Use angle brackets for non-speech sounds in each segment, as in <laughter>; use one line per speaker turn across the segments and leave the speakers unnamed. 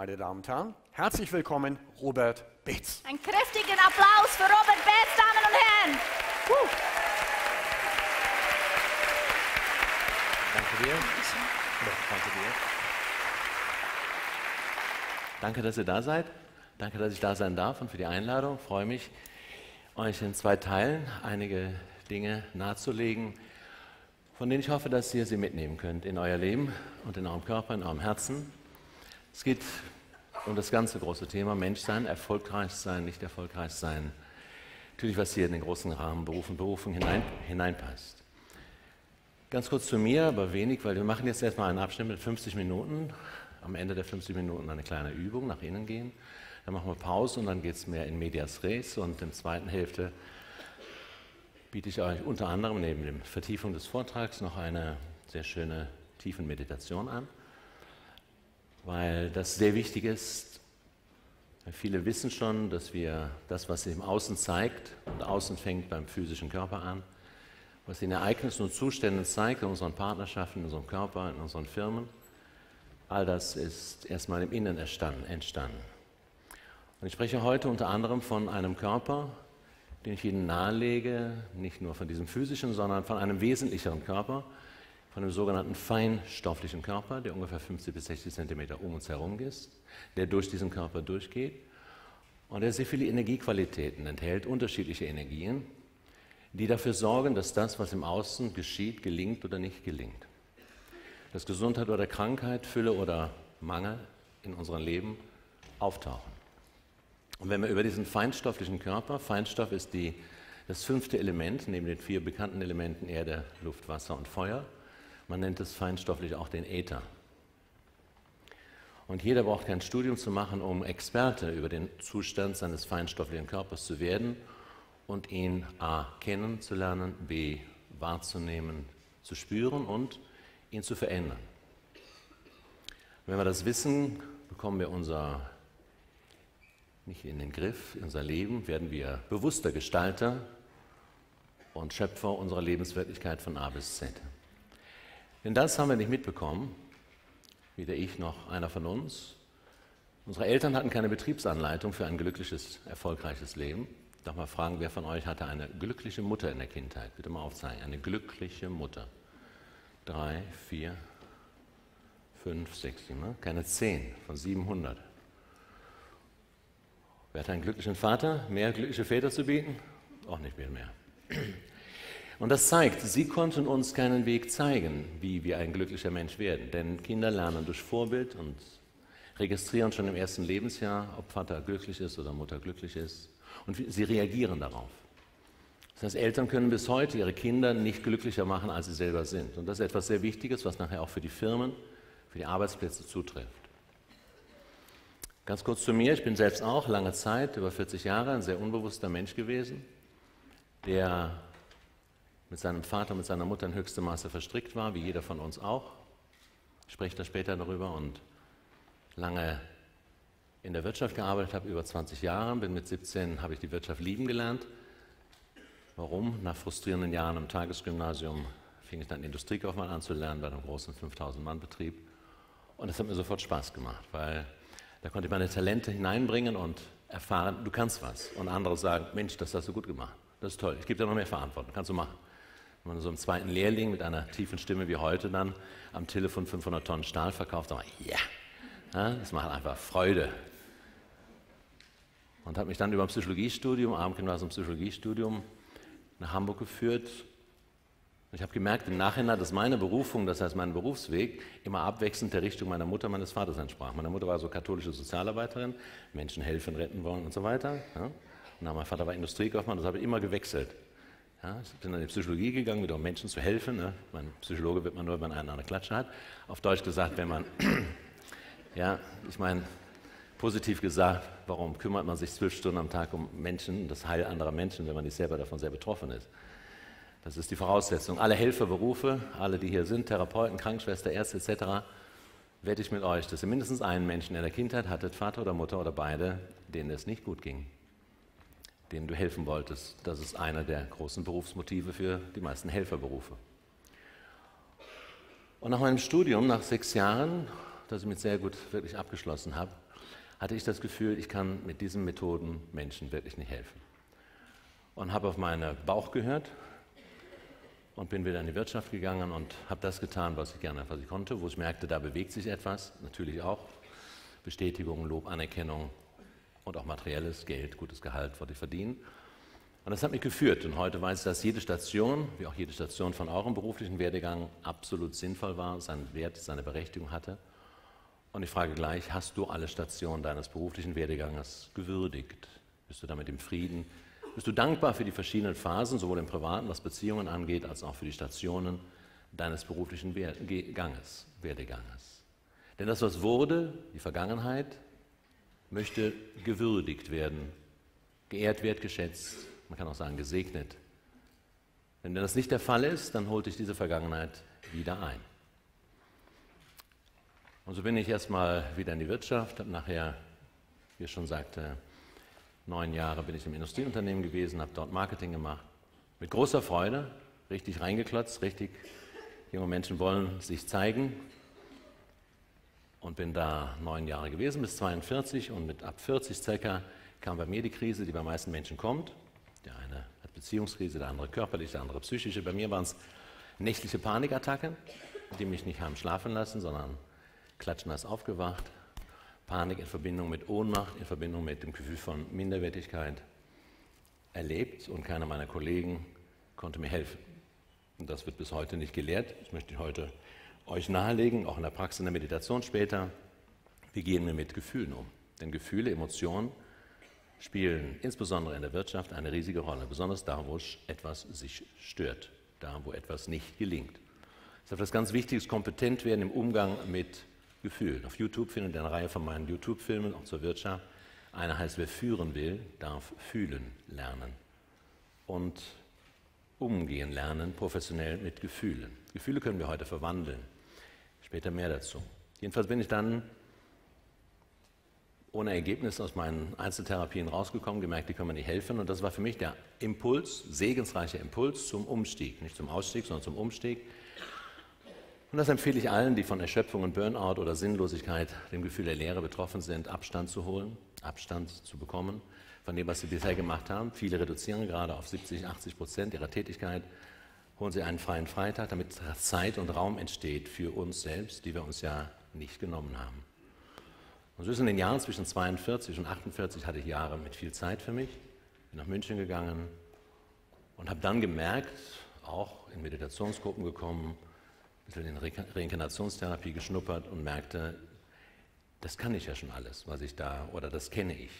meine Damen und Herren, herzlich willkommen, Robert Beetz.
Einen kräftigen Applaus für Robert Betz, Damen und Herren.
Danke dir. Danke dir. Danke, dass ihr da seid. Danke, dass ich da sein darf und für die Einladung. Ich freue mich, euch in zwei Teilen einige Dinge nahezulegen, von denen ich hoffe, dass ihr sie mitnehmen könnt in euer Leben und in eurem Körper, in eurem Herzen. Es geht um das ganze große Thema Menschsein, erfolgreich sein, nicht erfolgreich sein. Natürlich, was hier in den großen Rahmen Beruf und Berufung hinein, hineinpasst. Ganz kurz zu mir, aber wenig, weil wir machen jetzt erstmal einen Abschnitt mit 50 Minuten. Am Ende der 50 Minuten eine kleine Übung, nach innen gehen. Dann machen wir Pause und dann geht es mehr in Medias Res. Und in der zweiten Hälfte biete ich euch unter anderem neben der Vertiefung des Vortrags noch eine sehr schöne Tiefenmeditation an, weil das sehr wichtig ist. Viele wissen schon, dass wir das, was sich im Außen zeigt, und Außen fängt beim physischen Körper an, was in Ereignissen und Zuständen zeigt, in unseren Partnerschaften, in unserem Körper, in unseren Firmen, all das ist erstmal im Innen entstanden. Und ich spreche heute unter anderem von einem Körper, den ich Ihnen nahelege, nicht nur von diesem physischen, sondern von einem wesentlicheren Körper, von einem sogenannten feinstofflichen Körper, der ungefähr 50 bis 60 Zentimeter um uns herum ist, der durch diesen Körper durchgeht und der sehr viele Energiequalitäten enthält, unterschiedliche Energien, die dafür sorgen, dass das, was im Außen geschieht, gelingt oder nicht gelingt. Dass Gesundheit oder Krankheit, Fülle oder Mangel in unserem Leben auftauchen. Und wenn wir über diesen feinstofflichen Körper, Feinstoff ist die, das fünfte Element neben den vier bekannten Elementen Erde, Luft, Wasser und Feuer, man nennt es feinstofflich auch den Äther. Und jeder braucht kein Studium zu machen, um Experte über den Zustand seines feinstofflichen Körpers zu werden und ihn a. kennenzulernen, b. wahrzunehmen, zu spüren und ihn zu verändern. Wenn wir das wissen, bekommen wir unser nicht in den Griff, unser Leben, werden wir bewusster Gestalter und Schöpfer unserer Lebenswirklichkeit von A bis Z. Denn das haben wir nicht mitbekommen, weder ich noch einer von uns. Unsere Eltern hatten keine Betriebsanleitung für ein glückliches, erfolgreiches Leben. Ich darf mal fragen, wer von euch hatte eine glückliche Mutter in der Kindheit? Bitte mal aufzeigen. Eine glückliche Mutter. Drei, vier, fünf, sechs, sieben, ne? keine zehn von 700. Wer hat einen glücklichen Vater? Mehr glückliche Väter zu bieten? Auch nicht mehr mehr. Und das zeigt, sie konnten uns keinen Weg zeigen, wie wir ein glücklicher Mensch werden. Denn Kinder lernen durch Vorbild und registrieren schon im ersten Lebensjahr, ob Vater glücklich ist oder Mutter glücklich ist. Und sie reagieren darauf. Das heißt, Eltern können bis heute ihre Kinder nicht glücklicher machen, als sie selber sind. Und das ist etwas sehr Wichtiges, was nachher auch für die Firmen, für die Arbeitsplätze zutrifft. Ganz kurz zu mir, ich bin selbst auch lange Zeit, über 40 Jahre, ein sehr unbewusster Mensch gewesen, der mit seinem Vater, mit seiner Mutter in höchstem Maße verstrickt war, wie jeder von uns auch. Ich spreche da später darüber und lange in der Wirtschaft gearbeitet habe, über 20 Jahre, bin mit 17, habe ich die Wirtschaft lieben gelernt. Warum? Nach frustrierenden Jahren im Tagesgymnasium fing ich dann Industriekaufmann an zu lernen bei einem großen 5000-Mann-Betrieb. Und das hat mir sofort Spaß gemacht, weil da konnte ich meine Talente hineinbringen und erfahren, du kannst was. Und andere sagen, Mensch, das hast du gut gemacht. Das ist toll. Ich gebe dir noch mehr Verantwortung. Kannst du machen. Wenn man so einen zweiten Lehrling mit einer tiefen Stimme wie heute dann am Telefon 500 Tonnen Stahl verkauft, dann ja, yeah. das macht einfach Freude. Und habe mich dann über ein Psychologiestudium, Abendkind war so ein Psychologiestudium, nach Hamburg geführt ich habe gemerkt im Nachhinein, dass meine Berufung, das heißt mein Berufsweg, immer abwechselnd der Richtung meiner Mutter, meines Vaters entsprach. Meine Mutter war so katholische Sozialarbeiterin, Menschen helfen, retten wollen und so weiter. Ja. Und mein Vater war Industriekaufmann, das habe ich immer gewechselt. Ja, ich bin in die Psychologie gegangen, wieder um Menschen zu helfen. Ne. Mein Psychologe wird man nur, wenn man einen an der Klatsche hat. Auf Deutsch gesagt, wenn man, <clears throat> ja, ich meine, positiv gesagt, warum kümmert man sich zwölf Stunden am Tag um Menschen, das Heil anderer Menschen, wenn man nicht selber davon sehr betroffen ist? Das ist die Voraussetzung. Alle Helferberufe, alle, die hier sind, Therapeuten, Krankenschwester, Ärzte etc., wette ich mit euch, dass ihr mindestens einen Menschen in der Kindheit hattet, Vater oder Mutter oder beide, denen es nicht gut ging, denen du helfen wolltest. Das ist einer der großen Berufsmotive für die meisten Helferberufe. Und nach meinem Studium, nach sechs Jahren, das ich mit sehr gut wirklich abgeschlossen habe, hatte ich das Gefühl, ich kann mit diesen Methoden Menschen wirklich nicht helfen. Und habe auf meinen Bauch gehört und bin wieder in die Wirtschaft gegangen und habe das getan, was ich gerne, was ich konnte, wo ich merkte, da bewegt sich etwas, natürlich auch Bestätigung, Lob, Anerkennung und auch materielles Geld, gutes Gehalt, was ich verdiene. Und das hat mich geführt. Und heute weiß ich, dass jede Station, wie auch jede Station von eurem beruflichen Werdegang, absolut sinnvoll war, seinen Wert, seine Berechtigung hatte. Und ich frage gleich, hast du alle Stationen deines beruflichen Werdeganges gewürdigt? Bist du damit im Frieden? Bist du dankbar für die verschiedenen Phasen, sowohl im Privaten, was Beziehungen angeht, als auch für die Stationen deines beruflichen Ganges, Werdeganges? Denn das, was wurde, die Vergangenheit, möchte gewürdigt werden, geehrt, wertgeschätzt, man kann auch sagen gesegnet. Wenn das nicht der Fall ist, dann holt dich diese Vergangenheit wieder ein. Und so bin ich erstmal wieder in die Wirtschaft, habe nachher, wie ich schon sagte, neun Jahre bin ich im Industrieunternehmen gewesen, habe dort Marketing gemacht. Mit großer Freude, richtig reingeklotzt, richtig. Junge Menschen wollen sich zeigen. Und bin da neun Jahre gewesen, bis 42. Und mit ab 40 circa kam bei mir die Krise, die bei meisten Menschen kommt. Der eine hat Beziehungskrise, der andere körperliche, der andere psychische. Bei mir waren es nächtliche Panikattacken, die mich nicht haben schlafen lassen, sondern klatschnass aufgewacht, Panik in Verbindung mit Ohnmacht, in Verbindung mit dem Gefühl von Minderwertigkeit erlebt und keiner meiner Kollegen konnte mir helfen. Und das wird bis heute nicht gelehrt. Das möchte ich heute euch nahelegen, auch in der Praxis in der Meditation später. Wie gehen wir mit Gefühlen um? Denn Gefühle, Emotionen spielen insbesondere in der Wirtschaft eine riesige Rolle, besonders da, wo etwas sich stört, da, wo etwas nicht gelingt. Deshalb ist das ganz wichtig, kompetent werden im Umgang mit Gefühl. Auf YouTube findet ihr eine Reihe von meinen YouTube-Filmen, auch zur Wirtschaft. Einer heißt, wer führen will, darf fühlen lernen. Und umgehen lernen, professionell mit Gefühlen. Gefühle können wir heute verwandeln. Später mehr dazu. Jedenfalls bin ich dann ohne Ergebnis aus meinen Einzeltherapien rausgekommen, gemerkt, die können mir nicht helfen. Und das war für mich der Impuls, segensreicher Impuls zum Umstieg. Nicht zum Ausstieg, sondern zum Umstieg und das empfehle ich allen, die von Erschöpfung und Burnout oder Sinnlosigkeit, dem Gefühl der Leere betroffen sind, Abstand zu holen, Abstand zu bekommen von dem, was sie bisher gemacht haben. Viele reduzieren gerade auf 70, 80 Prozent ihrer Tätigkeit. Holen sie einen freien Freitag, damit Zeit und Raum entsteht für uns selbst, die wir uns ja nicht genommen haben. Und so ist in den Jahren zwischen 42 und 48 hatte ich Jahre mit viel Zeit für mich, bin nach München gegangen und habe dann gemerkt, auch in Meditationsgruppen gekommen, bisschen in Re Reinkarnationstherapie geschnuppert und merkte, das kann ich ja schon alles, was ich da, oder das kenne ich.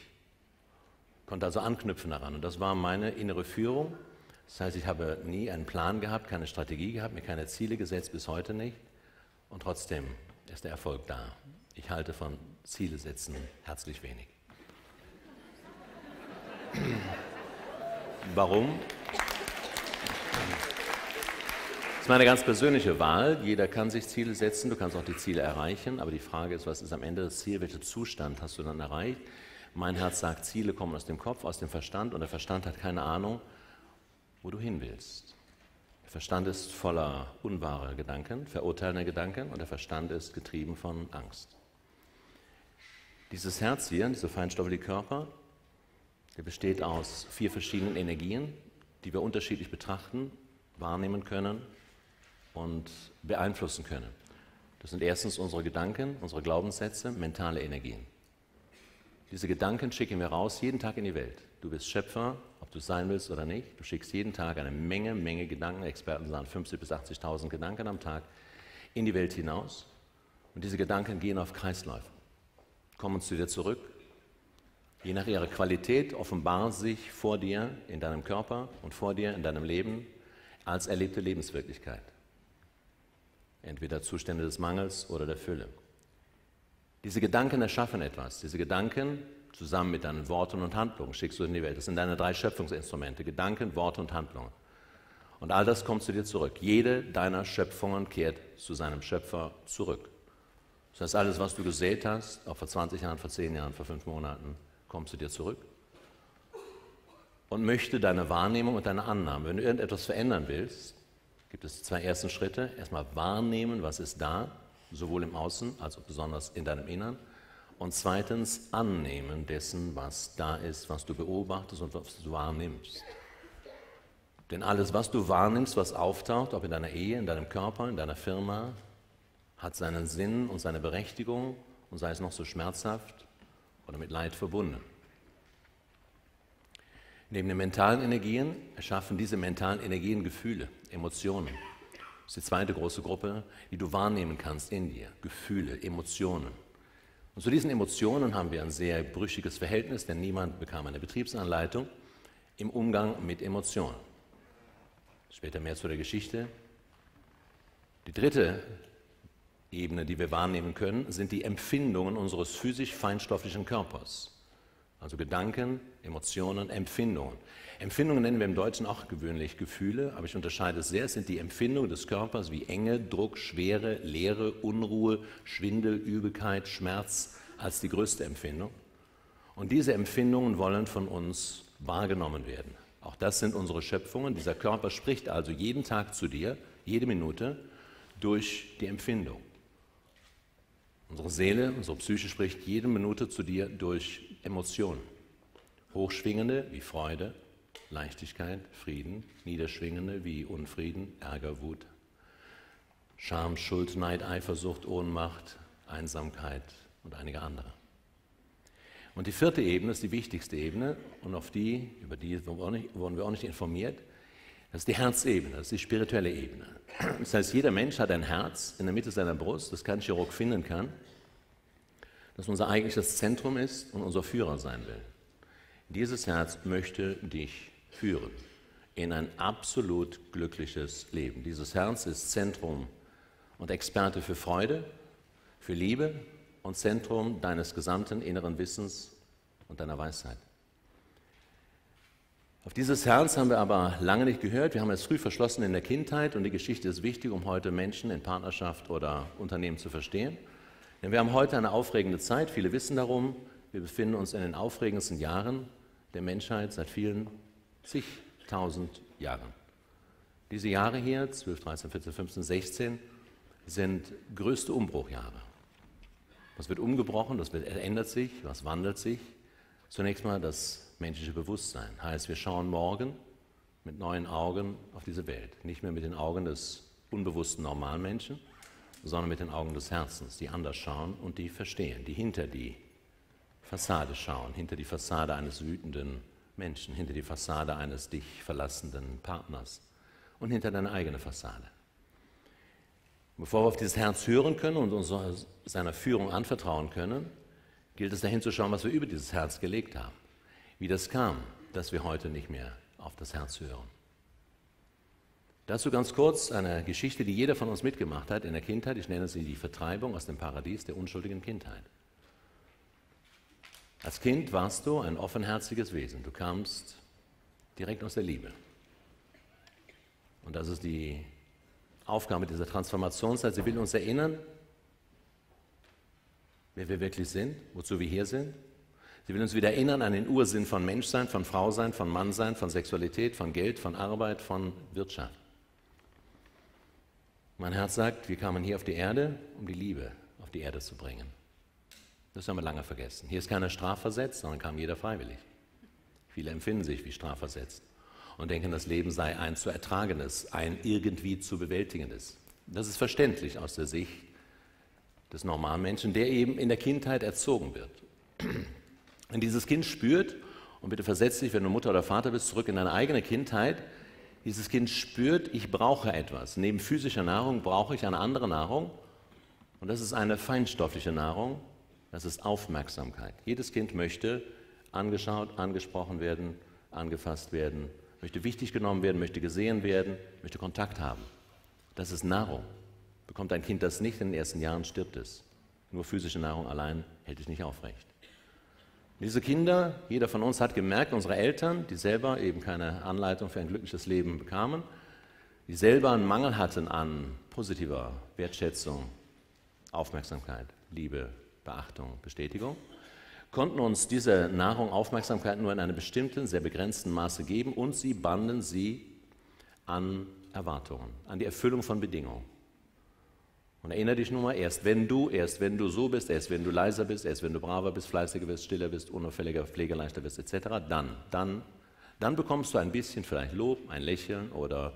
Konnte also anknüpfen daran. Und das war meine innere Führung. Das heißt, ich habe nie einen Plan gehabt, keine Strategie gehabt, mir keine Ziele gesetzt, bis heute nicht. Und trotzdem ist der Erfolg da. Ich halte von Ziele setzen herzlich wenig. <clears throat> Warum? Das ist meine ganz persönliche Wahl. Jeder kann sich Ziele setzen, du kannst auch die Ziele erreichen, aber die Frage ist, was ist am Ende das Ziel, welchen Zustand hast du dann erreicht? Mein Herz sagt, Ziele kommen aus dem Kopf, aus dem Verstand und der Verstand hat keine Ahnung, wo du hin willst. Der Verstand ist voller unwahrer Gedanken, verurteilender Gedanken und der Verstand ist getrieben von Angst. Dieses Herz hier, dieser feinstoffliche Körper, der besteht aus vier verschiedenen Energien, die wir unterschiedlich betrachten, wahrnehmen können und beeinflussen können. Das sind erstens unsere Gedanken, unsere Glaubenssätze, mentale Energien. Diese Gedanken schicken wir raus jeden Tag in die Welt. Du bist Schöpfer, ob du es sein willst oder nicht. Du schickst jeden Tag eine Menge, Menge Gedanken, Experten sagen 50.000 bis 80.000 Gedanken am Tag, in die Welt hinaus. Und diese Gedanken gehen auf Kreisläufe, kommen zu dir zurück. Je nach ihrer Qualität offenbaren sich vor dir in deinem Körper und vor dir in deinem Leben als erlebte Lebenswirklichkeit. Entweder Zustände des Mangels oder der Fülle. Diese Gedanken erschaffen etwas. Diese Gedanken zusammen mit deinen Worten und Handlungen schickst du in die Welt. Das sind deine drei Schöpfungsinstrumente. Gedanken, Worte und Handlungen. Und all das kommt zu dir zurück. Jede deiner Schöpfungen kehrt zu seinem Schöpfer zurück. Das heißt, alles, was du gesät hast, auch vor 20 Jahren, vor 10 Jahren, vor 5 Monaten, kommt zu dir zurück und möchte deine Wahrnehmung und deine Annahme. Wenn du irgendetwas verändern willst, gibt es zwei ersten Schritte. Erstmal wahrnehmen, was ist da, sowohl im Außen als auch besonders in deinem Innern. Und zweitens Annehmen dessen, was da ist, was du beobachtest und was du wahrnimmst. Denn alles, was du wahrnimmst, was auftaucht, ob in deiner Ehe, in deinem Körper, in deiner Firma, hat seinen Sinn und seine Berechtigung und sei es noch so schmerzhaft oder mit Leid verbunden. Neben den mentalen Energien erschaffen diese mentalen Energien Gefühle, Emotionen. Das ist die zweite große Gruppe, die du wahrnehmen kannst in dir. Gefühle, Emotionen. Und zu diesen Emotionen haben wir ein sehr brüchiges Verhältnis, denn niemand bekam eine Betriebsanleitung im Umgang mit Emotionen. Später mehr zu der Geschichte. Die dritte Ebene, die wir wahrnehmen können, sind die Empfindungen unseres physisch-feinstofflichen Körpers. Also Gedanken, Emotionen, Empfindungen. Empfindungen nennen wir im Deutschen auch gewöhnlich Gefühle, aber ich unterscheide es sehr. Es sind die Empfindungen des Körpers wie Enge, Druck, Schwere, Leere, Unruhe, Schwindel, Übelkeit, Schmerz als die größte Empfindung. Und diese Empfindungen wollen von uns wahrgenommen werden. Auch das sind unsere Schöpfungen. Dieser Körper spricht also jeden Tag zu dir, jede Minute, durch die Empfindung. Unsere Seele, unsere Psyche spricht jede Minute zu dir durch Emotionen. Hochschwingende wie Freude, Leichtigkeit, Frieden, niederschwingende wie Unfrieden, Ärger, Wut, Scham, Schuld, Neid, Eifersucht, Ohnmacht, Einsamkeit und einige andere. Und die vierte Ebene ist die wichtigste Ebene und auf die, über die wurden wir auch nicht informiert, das ist die Herzebene, das ist die spirituelle Ebene. Das heißt, jeder Mensch hat ein Herz in der Mitte seiner Brust, das kein Chirurg finden kann, das unser eigentliches Zentrum ist und unser Führer sein will. Dieses Herz möchte dich führen in ein absolut glückliches Leben. Dieses Herz ist Zentrum und Experte für Freude, für Liebe und Zentrum deines gesamten inneren Wissens und deiner Weisheit. Auf dieses Herz haben wir aber lange nicht gehört. Wir haben es früh verschlossen in der Kindheit und die Geschichte ist wichtig, um heute Menschen in Partnerschaft oder Unternehmen zu verstehen. Denn wir haben heute eine aufregende Zeit, viele wissen darum. Wir befinden uns in den aufregendsten Jahren der Menschheit seit vielen zigtausend Jahren. Diese Jahre hier, 12, 13, 14, 15, 16, sind größte Umbruchjahre. Was wird umgebrochen, was ändert sich, was wandelt sich? Zunächst mal das menschliche Bewusstsein. Heißt, wir schauen morgen mit neuen Augen auf diese Welt. Nicht mehr mit den Augen des unbewussten Normalmenschen, sondern mit den Augen des Herzens, die anders schauen und die verstehen, die hinter die Fassade schauen, hinter die Fassade eines wütenden Menschen, hinter die Fassade eines dich verlassenden Partners und hinter deine eigene Fassade. Bevor wir auf dieses Herz hören können und uns seiner Führung anvertrauen können, gilt es dahin zu schauen, was wir über dieses Herz gelegt haben. Wie das kam, dass wir heute nicht mehr auf das Herz hören. Dazu ganz kurz eine Geschichte, die jeder von uns mitgemacht hat in der Kindheit. Ich nenne sie die Vertreibung aus dem Paradies der unschuldigen Kindheit. Als Kind warst du ein offenherziges Wesen. Du kamst direkt aus der Liebe. Und das ist die Aufgabe dieser Transformationszeit. Sie will uns erinnern, wer wir wirklich sind, wozu wir hier sind. Sie will uns wieder erinnern an den Ursinn von Menschsein, von Frausein, von Mannsein, von Sexualität, von Geld, von Arbeit, von Wirtschaft. Mein Herz sagt, wir kamen hier auf die Erde, um die Liebe auf die Erde zu bringen. Das haben wir lange vergessen. Hier ist keiner strafversetzt, sondern kam jeder freiwillig. Viele empfinden sich wie strafversetzt und denken, das Leben sei ein zu ertragenes, ein irgendwie zu bewältigendes. Das ist verständlich aus der Sicht des normalen Menschen, der eben in der Kindheit erzogen wird. <clears throat> Wenn dieses Kind spürt, und bitte versetz dich, wenn du Mutter oder Vater bist, zurück in deine eigene Kindheit, dieses Kind spürt, ich brauche etwas. Neben physischer Nahrung brauche ich eine andere Nahrung. Und das ist eine feinstoffliche Nahrung. Das ist Aufmerksamkeit. Jedes Kind möchte angeschaut, angesprochen werden, angefasst werden, möchte wichtig genommen werden, möchte gesehen werden, möchte Kontakt haben. Das ist Nahrung. Bekommt ein Kind das nicht in den ersten Jahren, stirbt es. Nur physische Nahrung allein hält dich nicht aufrecht. Diese Kinder, jeder von uns hat gemerkt, unsere Eltern, die selber eben keine Anleitung für ein glückliches Leben bekamen, die selber einen Mangel hatten an positiver Wertschätzung, Aufmerksamkeit, Liebe, Beachtung, Bestätigung, konnten uns diese Nahrung, Aufmerksamkeit nur in einem bestimmten, sehr begrenzten Maße geben und sie banden sie an Erwartungen, an die Erfüllung von Bedingungen. Und erinnere dich nur mal, erst wenn du, erst wenn du so bist, erst wenn du leiser bist, erst wenn du braver bist, fleißiger bist, stiller bist, unauffälliger, pflegeleichter bist, etc., dann, dann, dann bekommst du ein bisschen vielleicht Lob, ein Lächeln oder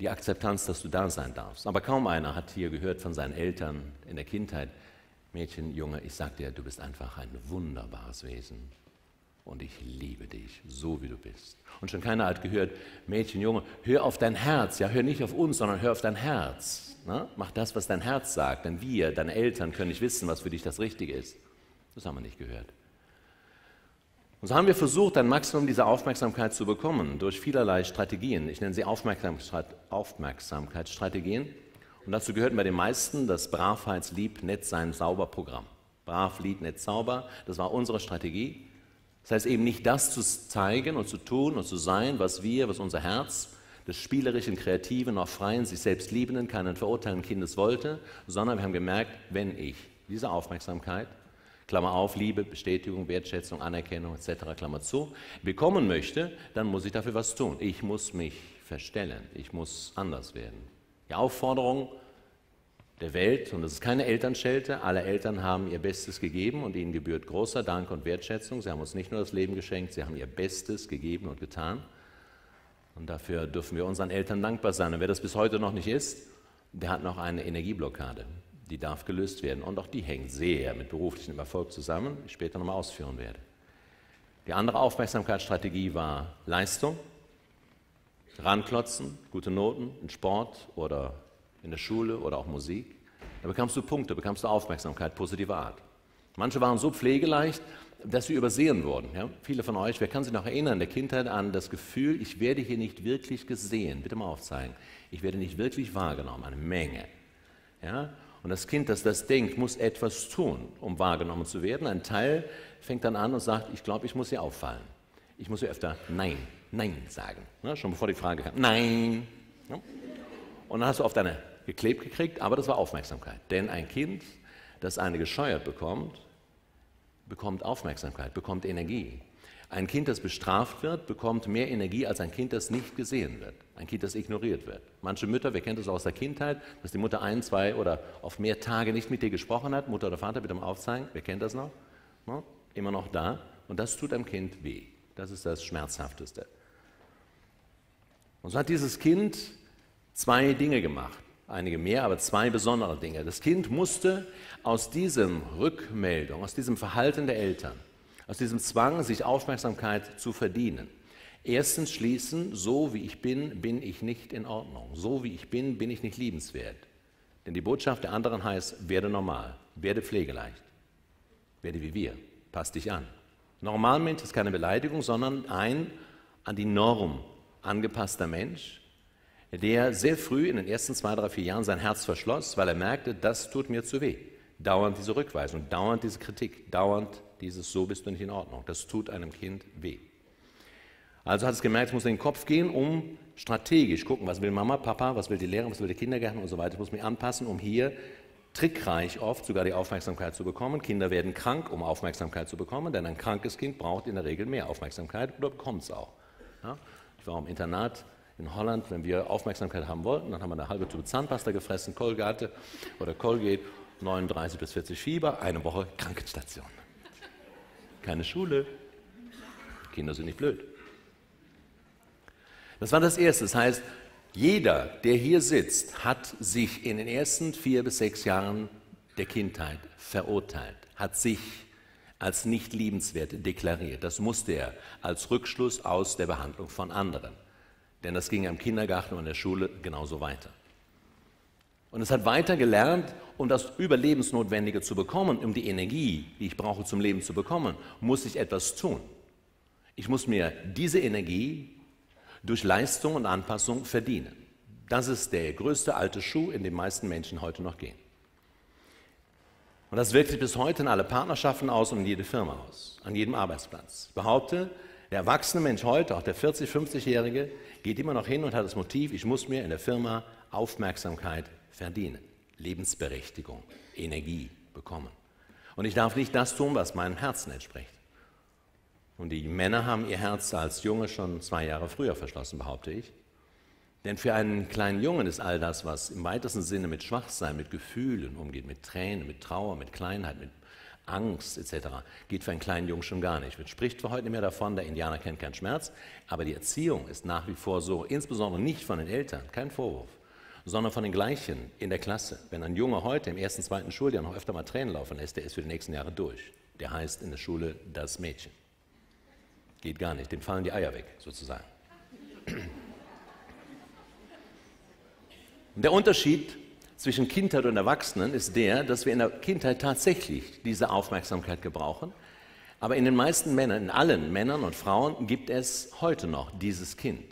die Akzeptanz, dass du da sein darfst. Aber kaum einer hat hier gehört von seinen Eltern in der Kindheit, Mädchen, Junge, ich sag dir, du bist einfach ein wunderbares Wesen und ich liebe dich, so wie du bist. Und schon keiner hat gehört, Mädchen, Junge, hör auf dein Herz, ja, hör nicht auf uns, sondern hör auf dein Herz. Ne? Mach das, was dein Herz sagt, denn wir, deine Eltern, können nicht wissen, was für dich das Richtige ist. Das haben wir nicht gehört. Und so haben wir versucht, ein Maximum dieser Aufmerksamkeit zu bekommen durch vielerlei Strategien. Ich nenne sie Aufmerksamkeitsstrategien. Und dazu gehört bei den meisten das Bravheits, Lieb, Nett, Sein, Sauber Programm. Brav, lieb, nett, sauber, das war unsere Strategie. Das heißt eben nicht das zu zeigen und zu tun und zu sein, was wir, was unser Herz des spielerischen, kreativen, auch freien, sich selbst liebenden, keinen verurteilenden Kindes wollte, sondern wir haben gemerkt, wenn ich diese Aufmerksamkeit, Klammer auf, Liebe, Bestätigung, Wertschätzung, Anerkennung etc., Klammer zu, bekommen möchte, dann muss ich dafür was tun. Ich muss mich verstellen, ich muss anders werden. Die Aufforderung der Welt, und das ist keine Elternschelte, alle Eltern haben ihr Bestes gegeben und ihnen gebührt großer Dank und Wertschätzung. Sie haben uns nicht nur das Leben geschenkt, sie haben ihr Bestes gegeben und getan. Und dafür dürfen wir unseren Eltern dankbar sein. Und wer das bis heute noch nicht ist, der hat noch eine Energieblockade. Die darf gelöst werden. Und auch die hängt sehr mit beruflichem Erfolg zusammen, die ich später nochmal ausführen werde. Die andere Aufmerksamkeitsstrategie war Leistung, ranklotzen, gute Noten in Sport oder in der Schule oder auch Musik. Da bekamst du Punkte, bekamst du Aufmerksamkeit positiver Art. Manche waren so pflegeleicht, dass sie übersehen wurden. Ja? Viele von euch, wer kann sich noch erinnern, in der Kindheit an das Gefühl, ich werde hier nicht wirklich gesehen. Bitte mal aufzeigen. Ich werde nicht wirklich wahrgenommen, eine Menge. Ja? Und das Kind, das das denkt, muss etwas tun, um wahrgenommen zu werden. Ein Teil fängt dann an und sagt, ich glaube, ich muss hier auffallen. Ich muss hier öfter Nein, Nein sagen. Ja? Schon bevor die Frage kam, Nein. Ja? Und dann hast du auf deine geklebt gekriegt, aber das war Aufmerksamkeit. Denn ein Kind, das eine gescheuert bekommt, bekommt Aufmerksamkeit, bekommt Energie. Ein Kind, das bestraft wird, bekommt mehr Energie als ein Kind, das nicht gesehen wird. Ein Kind, das ignoriert wird. Manche Mütter, wir kennen das aus der Kindheit, dass die Mutter ein, zwei oder auf mehr Tage nicht mit dir gesprochen hat. Mutter oder Vater, bitte mal aufzeigen, wer kennt das noch? No? Immer noch da. Und das tut einem Kind weh. Das ist das Schmerzhafteste. Und so hat dieses Kind zwei Dinge gemacht einige mehr, aber zwei besondere Dinge. Das Kind musste aus diesem Rückmeldung, aus diesem Verhalten der Eltern, aus diesem Zwang, sich Aufmerksamkeit zu verdienen, erstens schließen, so wie ich bin, bin ich nicht in Ordnung. So wie ich bin, bin ich nicht liebenswert. Denn die Botschaft der anderen heißt, werde normal, werde pflegeleicht, werde wie wir, passt dich an. Normalmensch ist keine Beleidigung, sondern ein an die Norm angepasster Mensch, der sehr früh in den ersten zwei, drei, vier Jahren sein Herz verschloss, weil er merkte, das tut mir zu weh. Dauernd diese Rückweisung, dauernd diese Kritik, dauernd dieses So bist du nicht in Ordnung. Das tut einem Kind weh. Also hat es gemerkt, es muss in den Kopf gehen, um strategisch gucken, was will Mama, Papa, was will die Lehrer, was will der Kindergarten und so weiter. Ich muss mich anpassen, um hier trickreich oft sogar die Aufmerksamkeit zu bekommen. Kinder werden krank, um Aufmerksamkeit zu bekommen, denn ein krankes Kind braucht in der Regel mehr Aufmerksamkeit oder bekommt es auch. Ja? Ich war im Internat in Holland, wenn wir Aufmerksamkeit haben wollten, dann haben wir eine halbe Tube Zahnpasta gefressen, Colgate oder Colgate, 39 bis 40 Fieber, eine Woche Krankenstation. Keine Schule. Kinder sind nicht blöd. Das war das Erste. Das heißt, jeder, der hier sitzt, hat sich in den ersten vier bis sechs Jahren der Kindheit verurteilt, hat sich als nicht liebenswert deklariert. Das musste er als Rückschluss aus der Behandlung von anderen. Denn das ging im Kindergarten und in der Schule genauso weiter. Und es hat weiter gelernt, um das Überlebensnotwendige zu bekommen, um die Energie, die ich brauche zum Leben zu bekommen, muss ich etwas tun. Ich muss mir diese Energie durch Leistung und Anpassung verdienen. Das ist der größte alte Schuh, in dem meisten Menschen heute noch gehen. Und das wirkt sich bis heute in alle Partnerschaften aus und in jede Firma aus, an jedem Arbeitsplatz. Ich behaupte, der erwachsene Mensch heute, auch der 40-, 50-Jährige, geht immer noch hin und hat das Motiv, ich muss mir in der Firma Aufmerksamkeit verdienen, Lebensberechtigung, Energie bekommen. Und ich darf nicht das tun, was meinem Herzen entspricht. Und die Männer haben ihr Herz als Junge schon zwei Jahre früher verschlossen, behaupte ich. Denn für einen kleinen Jungen ist all das, was im weitesten Sinne mit Schwachsein, mit Gefühlen umgeht, mit Tränen, mit Trauer, mit Kleinheit, mit Angst etc., geht für einen kleinen Jungen schon gar nicht. Man spricht zwar heute nicht mehr davon, der Indianer kennt keinen Schmerz, aber die Erziehung ist nach wie vor so, insbesondere nicht von den Eltern, kein Vorwurf, sondern von den Gleichen in der Klasse. Wenn ein Junge heute im ersten, zweiten Schuljahr noch öfter mal Tränen laufen lässt, der ist für die nächsten Jahre durch. Der heißt in der Schule das Mädchen. Geht gar nicht, dem fallen die Eier weg, sozusagen. Der Unterschied zwischen Kindheit und Erwachsenen ist der, dass wir in der Kindheit tatsächlich diese Aufmerksamkeit gebrauchen. Aber in den meisten Männern, in allen Männern und Frauen gibt es heute noch dieses Kind.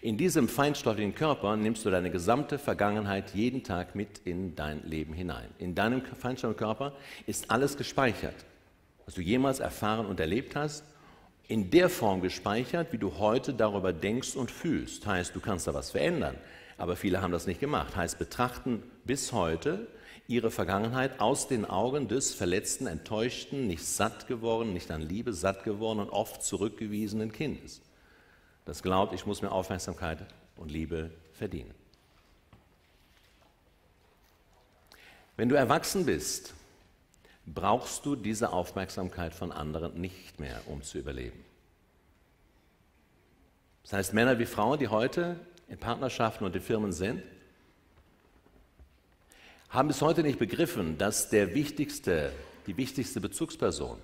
In diesem feinstofflichen Körper nimmst du deine gesamte Vergangenheit jeden Tag mit in dein Leben hinein. In deinem feinstofflichen Körper ist alles gespeichert, was du jemals erfahren und erlebt hast, in der Form gespeichert, wie du heute darüber denkst und fühlst. Heißt, du kannst da was verändern, aber viele haben das nicht gemacht. Heißt, betrachten bis heute ihre Vergangenheit aus den Augen des verletzten, enttäuschten, nicht satt geworden, nicht an Liebe satt geworden und oft zurückgewiesenen Kindes. Das glaubt, ich muss mir Aufmerksamkeit und Liebe verdienen. Wenn du erwachsen bist, brauchst du diese Aufmerksamkeit von anderen nicht mehr, um zu überleben. Das heißt, Männer wie Frauen, die heute in Partnerschaften und in Firmen sind, haben bis heute nicht begriffen, dass der wichtigste, die wichtigste Bezugsperson,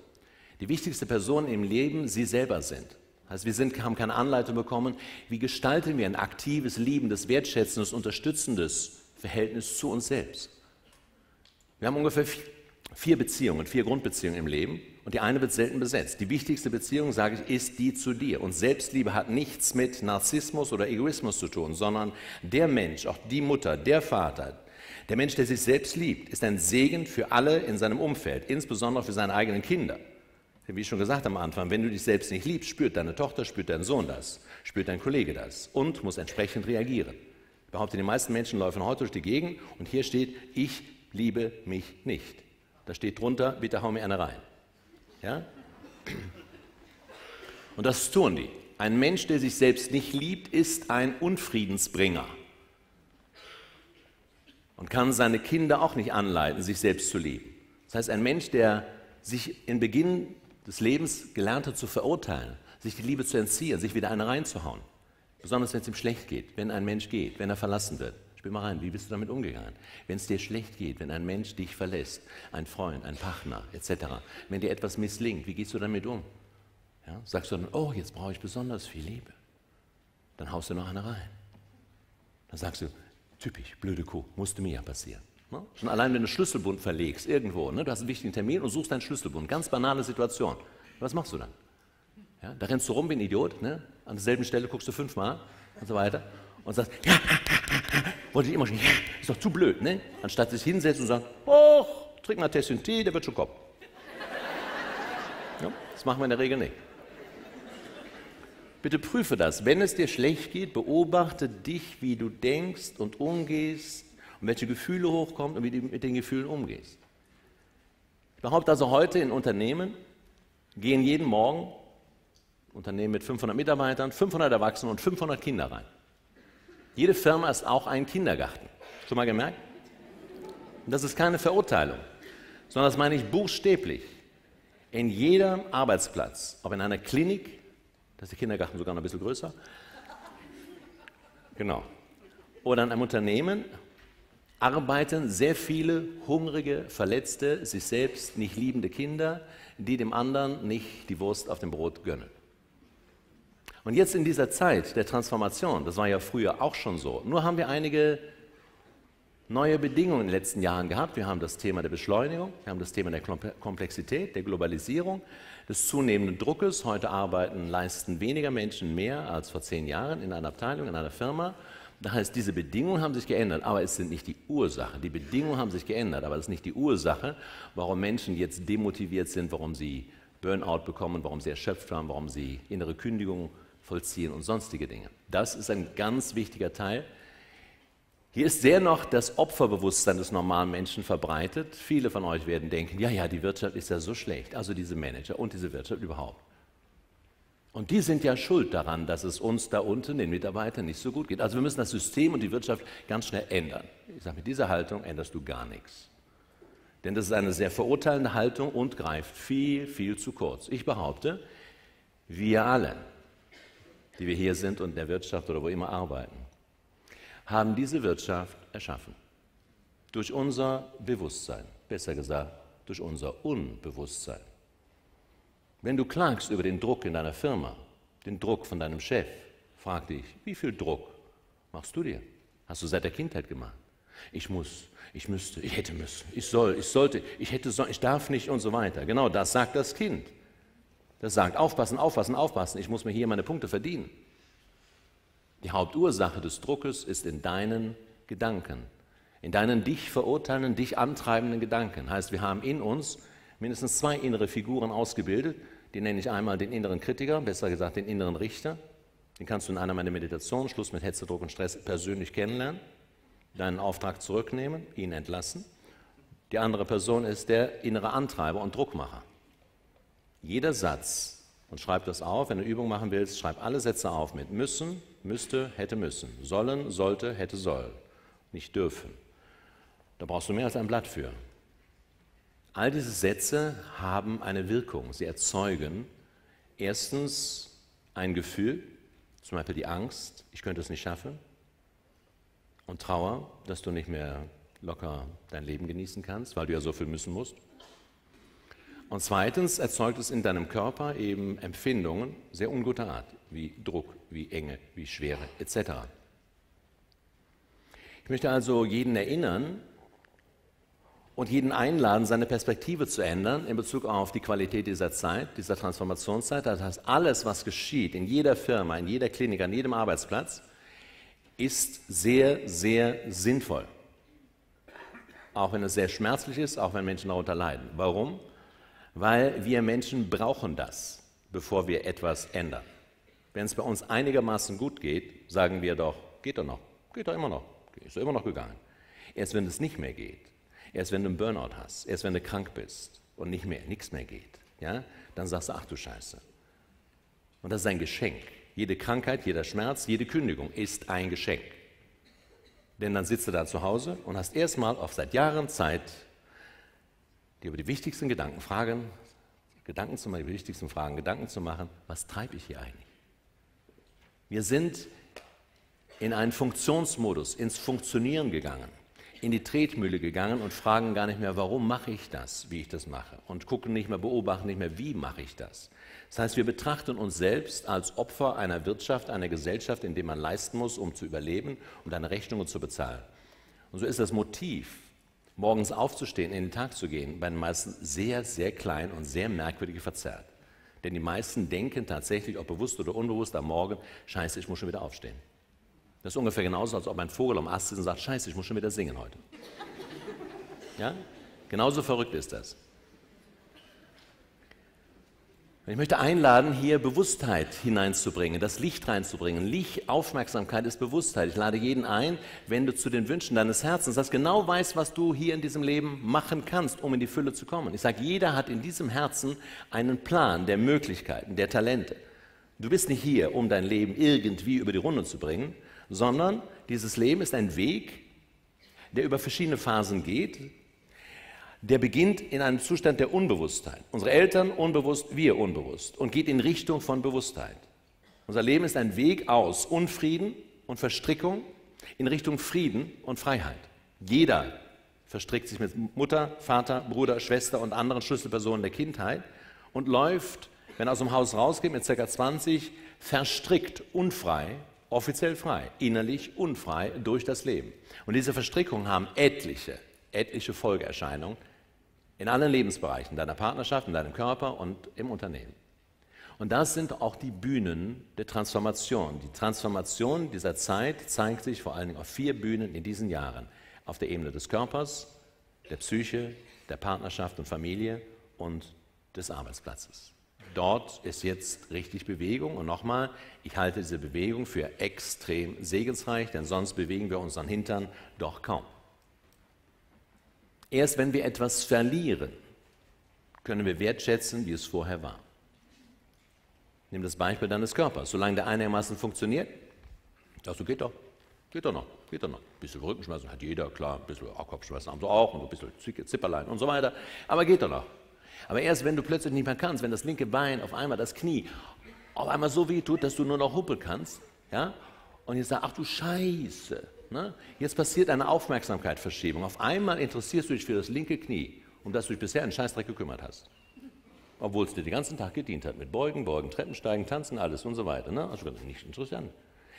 die wichtigste Person im Leben sie selber sind. Also wir sind, haben keine Anleitung bekommen, wie gestalten wir ein aktives, liebendes, wertschätzendes, unterstützendes Verhältnis zu uns selbst. Wir haben ungefähr vier Beziehungen, vier Grundbeziehungen im Leben und die eine wird selten besetzt. Die wichtigste Beziehung, sage ich, ist die zu dir. Und Selbstliebe hat nichts mit Narzissmus oder Egoismus zu tun, sondern der Mensch, auch die Mutter, der Vater, der Mensch, der sich selbst liebt, ist ein Segen für alle in seinem Umfeld, insbesondere für seine eigenen Kinder. Wie ich schon gesagt am Anfang, wenn du dich selbst nicht liebst, spürt deine Tochter, spürt dein Sohn das, spürt dein Kollege das und muss entsprechend reagieren. Ich behaupte, die meisten Menschen laufen heute durch die Gegend und hier steht, ich liebe mich nicht. Da steht drunter, bitte hau mir eine rein. Ja? Und das tun die. Ein Mensch, der sich selbst nicht liebt, ist ein Unfriedensbringer und kann seine Kinder auch nicht anleiten, sich selbst zu lieben. Das heißt, ein Mensch, der sich in Beginn des Lebens gelernt hat zu verurteilen, sich die Liebe zu entziehen, sich wieder eine reinzuhauen, besonders wenn es ihm schlecht geht, wenn ein Mensch geht, wenn er verlassen wird, Spiel mal rein, wie bist du damit umgegangen? Wenn es dir schlecht geht, wenn ein Mensch dich verlässt, ein Freund, ein Partner etc., wenn dir etwas misslingt, wie gehst du damit um? Ja, sagst du dann, oh, jetzt brauche ich besonders viel Liebe. Dann haust du noch eine rein. Dann sagst du, typisch, blöde Kuh, musste mir ja passieren. Ne? Schon allein, wenn du Schlüsselbund verlegst, irgendwo, ne? du hast einen wichtigen Termin und suchst deinen Schlüsselbund, ganz banale Situation. Was machst du dann? Ja, da rennst du rum wie ein Idiot, ne? an derselben Stelle guckst du fünfmal und so weiter und sagst, ja, wollte ich immer schon, ist doch zu blöd, ne? Anstatt sich hinsetzen und sagen, oh, trink mal Tässchen Tee, der wird schon kommen. Ja, das machen wir in der Regel nicht. Bitte prüfe das. Wenn es dir schlecht geht, beobachte dich, wie du denkst und umgehst und welche Gefühle hochkommen und wie du mit den Gefühlen umgehst. Ich behaupte also heute in Unternehmen gehen jeden Morgen Unternehmen mit 500 Mitarbeitern, 500 Erwachsene und 500 Kinder rein. Jede Firma ist auch ein Kindergarten. Schon mal gemerkt? Und das ist keine Verurteilung, sondern das meine ich buchstäblich. In jedem Arbeitsplatz, ob in einer Klinik, da ist der Kindergarten sogar noch ein bisschen größer, genau, oder in einem Unternehmen, arbeiten sehr viele hungrige, verletzte, sich selbst nicht liebende Kinder, die dem anderen nicht die Wurst auf dem Brot gönnen. Und jetzt in dieser Zeit der Transformation, das war ja früher auch schon so, nur haben wir einige neue Bedingungen in den letzten Jahren gehabt. Wir haben das Thema der Beschleunigung, wir haben das Thema der Komplexität, der Globalisierung, des zunehmenden Druckes. Heute arbeiten, leisten weniger Menschen mehr als vor zehn Jahren in einer Abteilung, in einer Firma. Das heißt, diese Bedingungen haben sich geändert, aber es sind nicht die Ursache. Die Bedingungen haben sich geändert, aber es ist nicht die Ursache, warum Menschen jetzt demotiviert sind, warum sie Burnout bekommen, warum sie erschöpft waren, warum sie innere Kündigungen vollziehen und sonstige Dinge. Das ist ein ganz wichtiger Teil. Hier ist sehr noch das Opferbewusstsein des normalen Menschen verbreitet. Viele von euch werden denken, ja, ja, die Wirtschaft ist ja so schlecht, also diese Manager und diese Wirtschaft überhaupt. Und die sind ja schuld daran, dass es uns da unten, den Mitarbeitern, nicht so gut geht. Also wir müssen das System und die Wirtschaft ganz schnell ändern. Ich sage, mit dieser Haltung änderst du gar nichts. Denn das ist eine sehr verurteilende Haltung und greift viel, viel zu kurz. Ich behaupte, wir alle, die wir hier sind und in der Wirtschaft oder wo immer arbeiten, haben diese Wirtschaft erschaffen. Durch unser Bewusstsein, besser gesagt, durch unser Unbewusstsein. Wenn du klagst über den Druck in deiner Firma, den Druck von deinem Chef, frag dich, wie viel Druck machst du dir? Hast du seit der Kindheit gemacht? Ich muss, ich müsste, ich hätte müssen, ich soll, ich sollte, ich hätte, soll, ich darf nicht und so weiter. Genau, das sagt das Kind. Das sagt, aufpassen, aufpassen, aufpassen, ich muss mir hier meine Punkte verdienen. Die Hauptursache des Druckes ist in deinen Gedanken, in deinen dich verurteilenden, dich antreibenden Gedanken. Heißt, wir haben in uns mindestens zwei innere Figuren ausgebildet. Die nenne ich einmal den inneren Kritiker, besser gesagt den inneren Richter. Den kannst du in einer meiner Meditationen, Schluss mit Hetze, Druck und Stress, persönlich kennenlernen, deinen Auftrag zurücknehmen, ihn entlassen. Die andere Person ist der innere Antreiber und Druckmacher. Jeder Satz, und schreib das auf, wenn du Übung machen willst, schreib alle Sätze auf mit müssen, müsste, hätte müssen, sollen, sollte, hätte soll, nicht dürfen. Da brauchst du mehr als ein Blatt für. All diese Sätze haben eine Wirkung. Sie erzeugen erstens ein Gefühl, zum Beispiel die Angst, ich könnte es nicht schaffen, und Trauer, dass du nicht mehr locker dein Leben genießen kannst, weil du ja so viel müssen musst. Und zweitens erzeugt es in deinem Körper eben Empfindungen sehr unguter Art, wie Druck, wie Enge, wie Schwere etc. Ich möchte also jeden erinnern und jeden einladen, seine Perspektive zu ändern in Bezug auf die Qualität dieser Zeit, dieser Transformationszeit. Das heißt, alles, was geschieht in jeder Firma, in jeder Klinik, an jedem Arbeitsplatz, ist sehr, sehr sinnvoll. Auch wenn es sehr schmerzlich ist, auch wenn Menschen darunter leiden. Warum? Weil wir Menschen brauchen das, bevor wir etwas ändern. Wenn es bei uns einigermaßen gut geht, sagen wir doch, geht doch noch, geht doch immer noch, ist doch immer noch gegangen. Erst wenn es nicht mehr geht, erst wenn du einen Burnout hast, erst wenn du krank bist und nicht mehr, nichts mehr geht, ja, dann sagst du, ach du Scheiße. Und das ist ein Geschenk. Jede Krankheit, jeder Schmerz, jede Kündigung ist ein Geschenk. Denn dann sitzt du da zu Hause und hast erstmal auf seit Jahren Zeit, dir über die wichtigsten Gedanken fragen, Gedanken zu machen, die wichtigsten Fragen Gedanken zu machen, was treibe ich hier eigentlich? Wir sind in einen Funktionsmodus, ins Funktionieren gegangen, in die Tretmühle gegangen und fragen gar nicht mehr, warum mache ich das, wie ich das mache und gucken nicht mehr, beobachten nicht mehr, wie mache ich das. Das heißt, wir betrachten uns selbst als Opfer einer Wirtschaft, einer Gesellschaft, in der man leisten muss, um zu überleben und eine Rechnung zu bezahlen. Und so ist das Motiv morgens aufzustehen, in den Tag zu gehen, bei den meisten sehr, sehr klein und sehr merkwürdig verzerrt. Denn die meisten denken tatsächlich, ob bewusst oder unbewusst, am Morgen, scheiße, ich muss schon wieder aufstehen. Das ist ungefähr genauso, als ob ein Vogel am Ast ist und sagt, scheiße, ich muss schon wieder singen heute. Ja? Genauso verrückt ist das. Ich möchte einladen, hier Bewusstheit hineinzubringen, das Licht reinzubringen. Licht, Aufmerksamkeit ist Bewusstheit. Ich lade jeden ein, wenn du zu den Wünschen deines Herzens das genau weißt, was du hier in diesem Leben machen kannst, um in die Fülle zu kommen. Ich sage, jeder hat in diesem Herzen einen Plan der Möglichkeiten, der Talente. Du bist nicht hier, um dein Leben irgendwie über die Runde zu bringen, sondern dieses Leben ist ein Weg, der über verschiedene Phasen geht, der beginnt in einem Zustand der Unbewusstheit. Unsere Eltern unbewusst, wir unbewusst und geht in Richtung von Bewusstheit. Unser Leben ist ein Weg aus Unfrieden und Verstrickung in Richtung Frieden und Freiheit. Jeder verstrickt sich mit Mutter, Vater, Bruder, Schwester und anderen Schlüsselpersonen der Kindheit und läuft, wenn er aus dem Haus rausgeht mit ca. 20, verstrickt, unfrei, offiziell frei, innerlich unfrei durch das Leben. Und diese Verstrickungen haben etliche, etliche Folgeerscheinungen, in allen Lebensbereichen, deiner Partnerschaft, in deinem Körper und im Unternehmen. Und das sind auch die Bühnen der Transformation. Die Transformation dieser Zeit zeigt sich vor allen Dingen auf vier Bühnen in diesen Jahren. Auf der Ebene des Körpers, der Psyche, der Partnerschaft und Familie und des Arbeitsplatzes. Dort ist jetzt richtig Bewegung. Und nochmal, ich halte diese Bewegung für extrem segensreich, denn sonst bewegen wir unseren Hintern doch kaum. Erst wenn wir etwas verlieren, können wir wertschätzen, wie es vorher war. Nimm das Beispiel deines Körpers. Solange der einigermaßen funktioniert, sagst du, geht doch, geht doch noch, geht doch noch. Ein bisschen Rückenschmerzen hat jeder, klar, ein bisschen Kopfschmerzen haben sie auch und ein bisschen Zipperlein und so weiter, aber geht doch noch. Aber erst wenn du plötzlich nicht mehr kannst, wenn das linke Bein auf einmal das Knie auf einmal so weh tut, dass du nur noch huppeln kannst, ja, und jetzt sagst, ach du Scheiße, ne? jetzt passiert eine Aufmerksamkeitsverschiebung. Auf einmal interessierst du dich für das linke Knie, um das du dich bisher einen Scheißdreck gekümmert hast obwohl es dir den ganzen Tag gedient hat. Mit Beugen, Beugen, Treppensteigen, Tanzen, alles und so weiter. Ne? Also nicht interessant.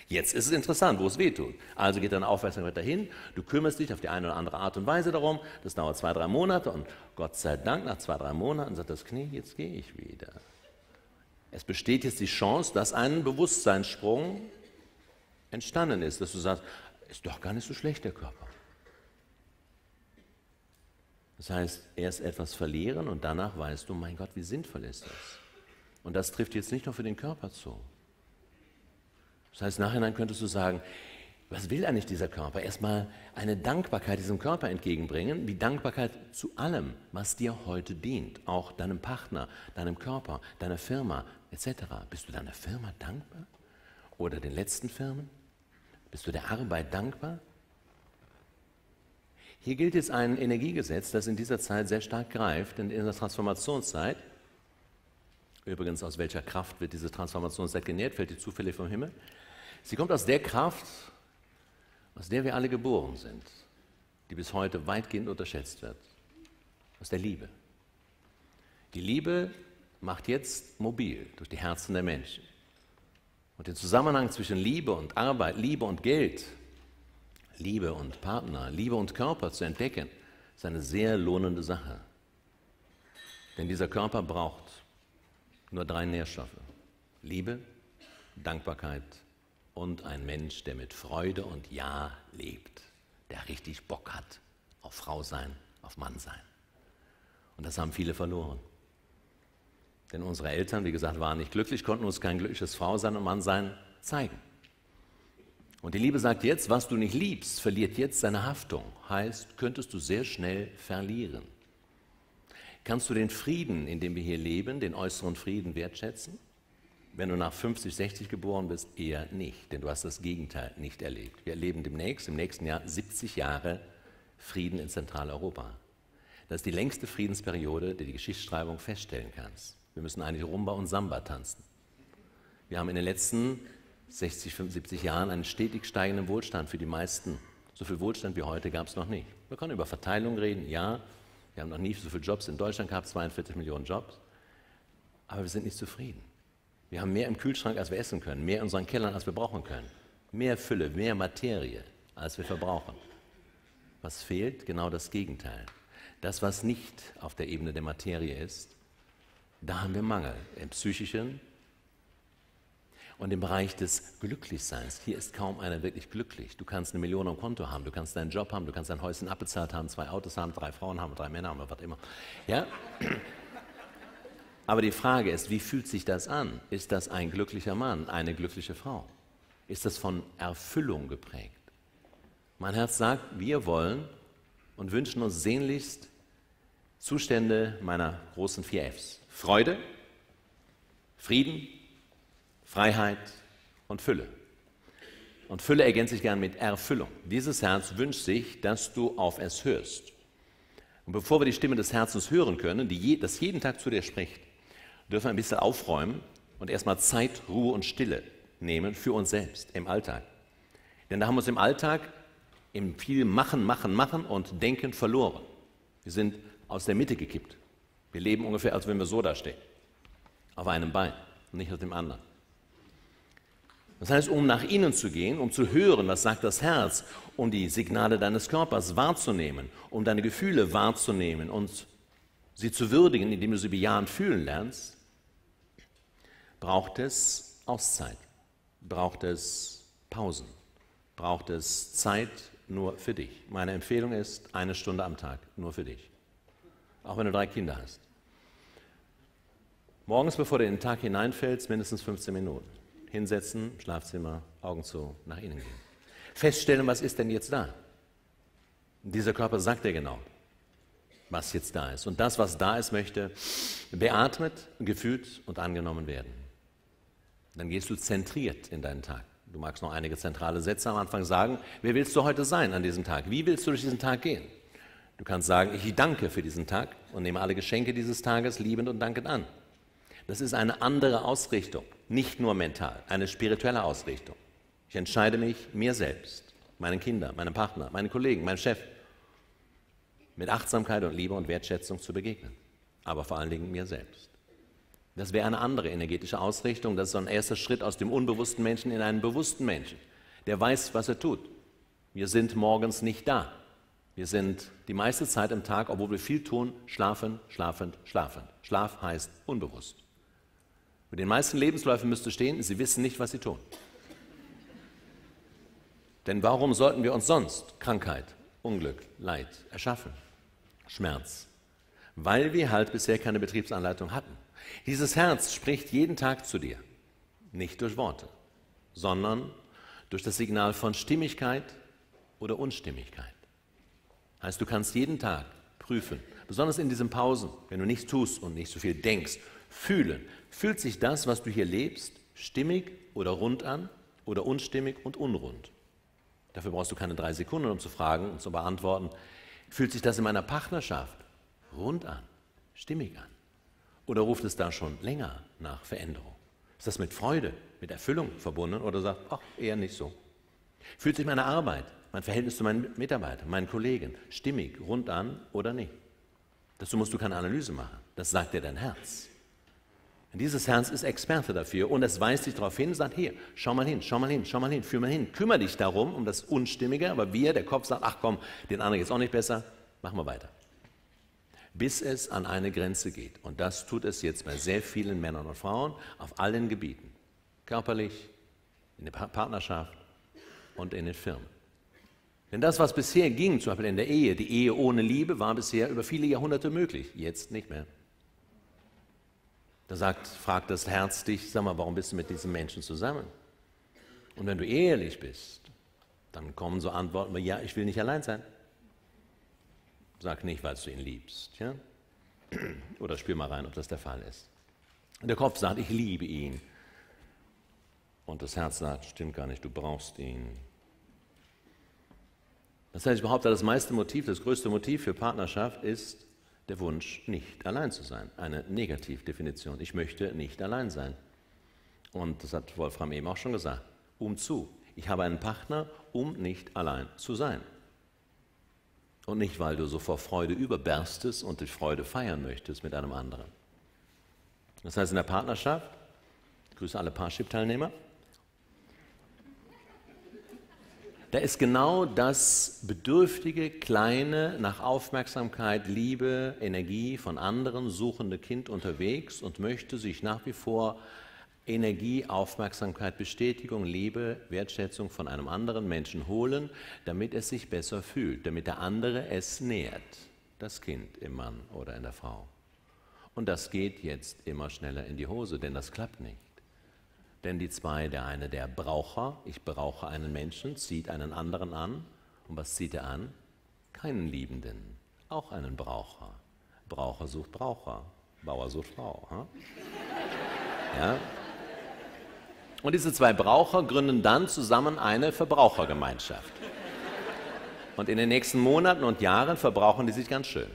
Jetzt ist es interessant, wo es weh tut. Also geht deine Aufmerksamkeit dahin, du kümmerst dich auf die eine oder andere Art und Weise darum, das dauert zwei, drei Monate und Gott sei Dank, nach zwei, drei Monaten sagt das Knie, jetzt gehe ich wieder. Es besteht jetzt die Chance, dass ein Bewusstseinssprung entstanden ist, dass du sagst, ist doch gar nicht so schlecht der Körper. Das heißt, erst etwas verlieren und danach weißt du, mein Gott, wie sinnvoll ist das? Und das trifft jetzt nicht nur für den Körper zu. Das heißt, nachhinein könntest du sagen, was will eigentlich dieser Körper? Erstmal eine Dankbarkeit diesem Körper entgegenbringen, die Dankbarkeit zu allem, was dir heute dient, auch deinem Partner, deinem Körper, deiner Firma etc. Bist du deiner Firma dankbar? Oder den letzten Firmen? Bist du der Arbeit dankbar? Hier gilt jetzt ein Energiegesetz, das in dieser Zeit sehr stark greift, denn in der Transformationszeit, übrigens aus welcher Kraft wird diese Transformationszeit genährt, fällt die zufällig vom Himmel? Sie kommt aus der Kraft, aus der wir alle geboren sind, die bis heute weitgehend unterschätzt wird, aus der Liebe. Die Liebe macht jetzt mobil durch die Herzen der Menschen. Und den Zusammenhang zwischen Liebe und Arbeit, Liebe und Geld Liebe und Partner, Liebe und Körper zu entdecken, ist eine sehr lohnende Sache. Denn dieser Körper braucht nur drei Nährstoffe. Liebe, Dankbarkeit und ein Mensch, der mit Freude und Ja lebt, der richtig Bock hat auf Frau sein, auf Mann sein. Und das haben viele verloren. Denn unsere Eltern, wie gesagt, waren nicht glücklich, konnten uns kein glückliches Frau sein und Mann sein zeigen. Und die Liebe sagt jetzt, was du nicht liebst, verliert jetzt seine Haftung. Heißt, könntest du sehr schnell verlieren. Kannst du den Frieden, in dem wir hier leben, den äußeren Frieden wertschätzen? Wenn du nach 50, 60 geboren bist, eher nicht, denn du hast das Gegenteil nicht erlebt. Wir erleben demnächst, im nächsten Jahr, 70 Jahre Frieden in Zentraleuropa. Das ist die längste Friedensperiode, die die Geschichtsschreibung feststellen kannst. Wir müssen eigentlich Rumba und Samba tanzen. Wir haben in den letzten 60, 75 Jahren einen stetig steigenden Wohlstand für die meisten. So viel Wohlstand wie heute gab es noch nicht. Wir können über Verteilung reden, ja. Wir haben noch nie so viele Jobs in Deutschland gehabt, 42 Millionen Jobs. Aber wir sind nicht zufrieden. Wir haben mehr im Kühlschrank, als wir essen können, mehr in unseren Kellern, als wir brauchen können. Mehr Fülle, mehr Materie, als wir verbrauchen. Was fehlt? Genau das Gegenteil. Das, was nicht auf der Ebene der Materie ist, da haben wir Mangel im psychischen, und im Bereich des Glücklichseins. Hier ist kaum einer wirklich glücklich. Du kannst eine Million am Konto haben, du kannst deinen Job haben, du kannst dein Häuschen abbezahlt haben, zwei Autos haben, drei Frauen haben, drei Männer haben, was immer. Ja? <clears throat> Aber die Frage ist, wie fühlt sich das an? Ist das ein glücklicher Mann, eine glückliche Frau? Ist das von Erfüllung geprägt? Mein Herz sagt, wir wollen und wünschen uns sehnlichst Zustände meiner großen vier Fs. Freude, Frieden, Freiheit und Fülle. Und Fülle ergänzt sich gern mit Erfüllung. Dieses Herz wünscht sich, dass du auf es hörst. Und bevor wir die Stimme des Herzens hören können, die je, das jeden Tag zu dir spricht, dürfen wir ein bisschen aufräumen und erstmal Zeit, Ruhe und Stille nehmen für uns selbst im Alltag. Denn da haben wir uns im Alltag im viel Machen, Machen, Machen und Denken verloren. Wir sind aus der Mitte gekippt. Wir leben ungefähr, als wenn wir so da stehen. Auf einem Bein und nicht auf dem anderen. Das heißt, um nach innen zu gehen, um zu hören, was sagt das Herz, um die Signale deines Körpers wahrzunehmen, um deine Gefühle wahrzunehmen und sie zu würdigen, indem du sie bejahend fühlen lernst, braucht es Auszeit, braucht es Pausen, braucht es Zeit nur für dich. Meine Empfehlung ist eine Stunde am Tag, nur für dich. Auch wenn du drei Kinder hast. Morgens, bevor du in den Tag hineinfällst, mindestens 15 Minuten hinsetzen, Schlafzimmer, Augen zu, nach innen gehen. Feststellen, was ist denn jetzt da? dieser Körper sagt dir genau, was jetzt da ist. Und das, was da ist, möchte beatmet, gefühlt und angenommen werden. Dann gehst du zentriert in deinen Tag. Du magst noch einige zentrale Sätze am Anfang sagen. Wer willst du heute sein an diesem Tag? Wie willst du durch diesen Tag gehen? Du kannst sagen, ich danke für diesen Tag und nehme alle Geschenke dieses Tages liebend und dankend an. Das ist eine andere Ausrichtung, nicht nur mental, eine spirituelle Ausrichtung. Ich entscheide mich mir selbst, meinen Kindern, meinem Partner, meinen Kollegen, meinem Chef, mit Achtsamkeit und Liebe und Wertschätzung zu begegnen, aber vor allen Dingen mir selbst. Das wäre eine andere energetische Ausrichtung. Das ist so ein erster Schritt aus dem unbewussten Menschen in einen bewussten Menschen, der weiß, was er tut. Wir sind morgens nicht da. Wir sind die meiste Zeit im Tag, obwohl wir viel tun, schlafen, schlafend, schlafen. Schlaf heißt unbewusst. Mit den meisten Lebensläufen müsste stehen, sie wissen nicht, was sie tun. Denn warum sollten wir uns sonst Krankheit, Unglück, Leid erschaffen? Schmerz. Weil wir halt bisher keine Betriebsanleitung hatten. Dieses Herz spricht jeden Tag zu dir. Nicht durch Worte, sondern durch das Signal von Stimmigkeit oder Unstimmigkeit. Heißt, du kannst jeden Tag prüfen, besonders in diesen Pausen, wenn du nichts tust und nicht so viel denkst, fühlen. Fühlt sich das, was du hier lebst, stimmig oder rund an oder unstimmig und unrund? Dafür brauchst du keine drei Sekunden, um zu fragen und zu beantworten. Fühlt sich das in meiner Partnerschaft rund an, stimmig an? Oder ruft es da schon länger nach Veränderung? Ist das mit Freude, mit Erfüllung verbunden oder sagt, ach, eher nicht so? Fühlt sich meine Arbeit, mein Verhältnis zu meinen Mitarbeitern, meinen Kollegen stimmig, rund an oder nicht? Dazu musst du keine Analyse machen. Das sagt dir dein Herz. Und dieses Herz ist Experte dafür und es weist dich darauf hin, sagt hier, schau mal hin, schau mal hin, schau mal hin, fühl mal hin, kümmere dich darum, um das Unstimmige, aber wir, der Kopf sagt, ach komm, den anderen geht es auch nicht besser, machen wir weiter. Bis es an eine Grenze geht. Und das tut es jetzt bei sehr vielen Männern und Frauen auf allen Gebieten. Körperlich, in der Partnerschaft und in den Firmen. Denn das, was bisher ging, zum Beispiel in der Ehe, die Ehe ohne Liebe, war bisher über viele Jahrhunderte möglich, jetzt nicht mehr. Da sagt, fragt das Herz dich, sag mal, warum bist du mit diesem Menschen zusammen? Und wenn du ehrlich bist, dann kommen so Antworten wie, ja, ich will nicht allein sein. Sag nicht, weil du ihn liebst. Ja? <clears throat> Oder spür mal rein, ob das der Fall ist. Der Kopf sagt, ich liebe ihn. Und das Herz sagt, stimmt gar nicht, du brauchst ihn. Das heißt, ich behaupte, das meiste Motiv, das größte Motiv für Partnerschaft ist der Wunsch, nicht allein zu sein. Eine Negativdefinition. Ich möchte nicht allein sein. Und das hat Wolfram eben auch schon gesagt. Um zu. Ich habe einen Partner, um nicht allein zu sein. Und nicht, weil du so vor Freude überberstest und die Freude feiern möchtest mit einem anderen. Das heißt, in der Partnerschaft, ich grüße alle Parship-Teilnehmer, da ist genau das bedürftige, kleine, nach Aufmerksamkeit, Liebe, Energie von anderen suchende Kind unterwegs und möchte sich nach wie vor Energie, Aufmerksamkeit, Bestätigung, Liebe, Wertschätzung von einem anderen Menschen holen, damit es sich besser fühlt, damit der andere es nährt, das Kind im Mann oder in der Frau. Und das geht jetzt immer schneller in die Hose, denn das klappt nicht. Denn die zwei, der eine, der Braucher, ich brauche einen Menschen, zieht einen anderen an. Und was zieht er an? Keinen Liebenden, auch einen Braucher. Braucher sucht Braucher, Bauer sucht Frau. Hm? Ja? Und diese zwei Braucher gründen dann zusammen eine Verbrauchergemeinschaft. Und in den nächsten Monaten und Jahren verbrauchen die sich ganz schön.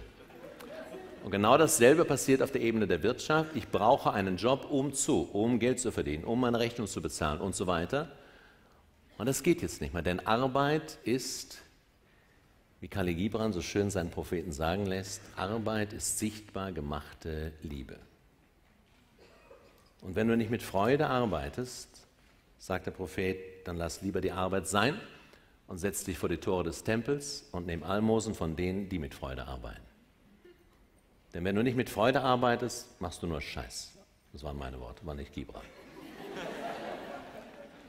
Und genau dasselbe passiert auf der Ebene der Wirtschaft. Ich brauche einen Job, um zu, um Geld zu verdienen, um meine Rechnung zu bezahlen und so weiter. Und das geht jetzt nicht mehr, denn Arbeit ist, wie Kali Gibran so schön seinen Propheten sagen lässt, Arbeit ist sichtbar gemachte Liebe. Und wenn du nicht mit Freude arbeitest, sagt der Prophet, dann lass lieber die Arbeit sein und setz dich vor die Tore des Tempels und nimm Almosen von denen, die mit Freude arbeiten. Denn wenn du nicht mit Freude arbeitest, machst du nur Scheiß. Das waren meine Worte, war nicht Gibran.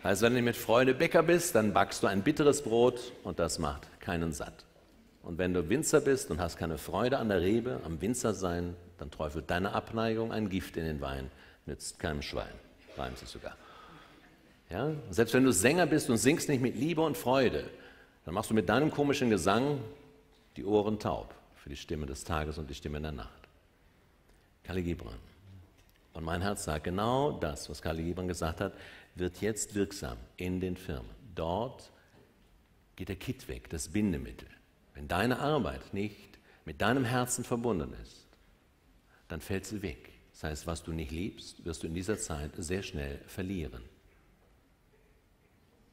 Also wenn du mit Freude Bäcker bist, dann backst du ein bitteres Brot und das macht keinen satt. Und wenn du Winzer bist und hast keine Freude an der Rebe, am Winzer sein, dann träufelt deine Abneigung ein Gift in den Wein, nützt keinem Schwein, reimt sich sogar. Ja? Selbst wenn du Sänger bist und singst nicht mit Liebe und Freude, dann machst du mit deinem komischen Gesang die Ohren taub für die Stimme des Tages und die Stimme der Nacht. Kali Gibran. Und mein Herz sagt, genau das, was Karl Liebmann gesagt hat, wird jetzt wirksam in den Firmen. Dort geht der Kit weg, das Bindemittel. Wenn deine Arbeit nicht mit deinem Herzen verbunden ist, dann fällt sie weg. Das heißt, was du nicht liebst, wirst du in dieser Zeit sehr schnell verlieren,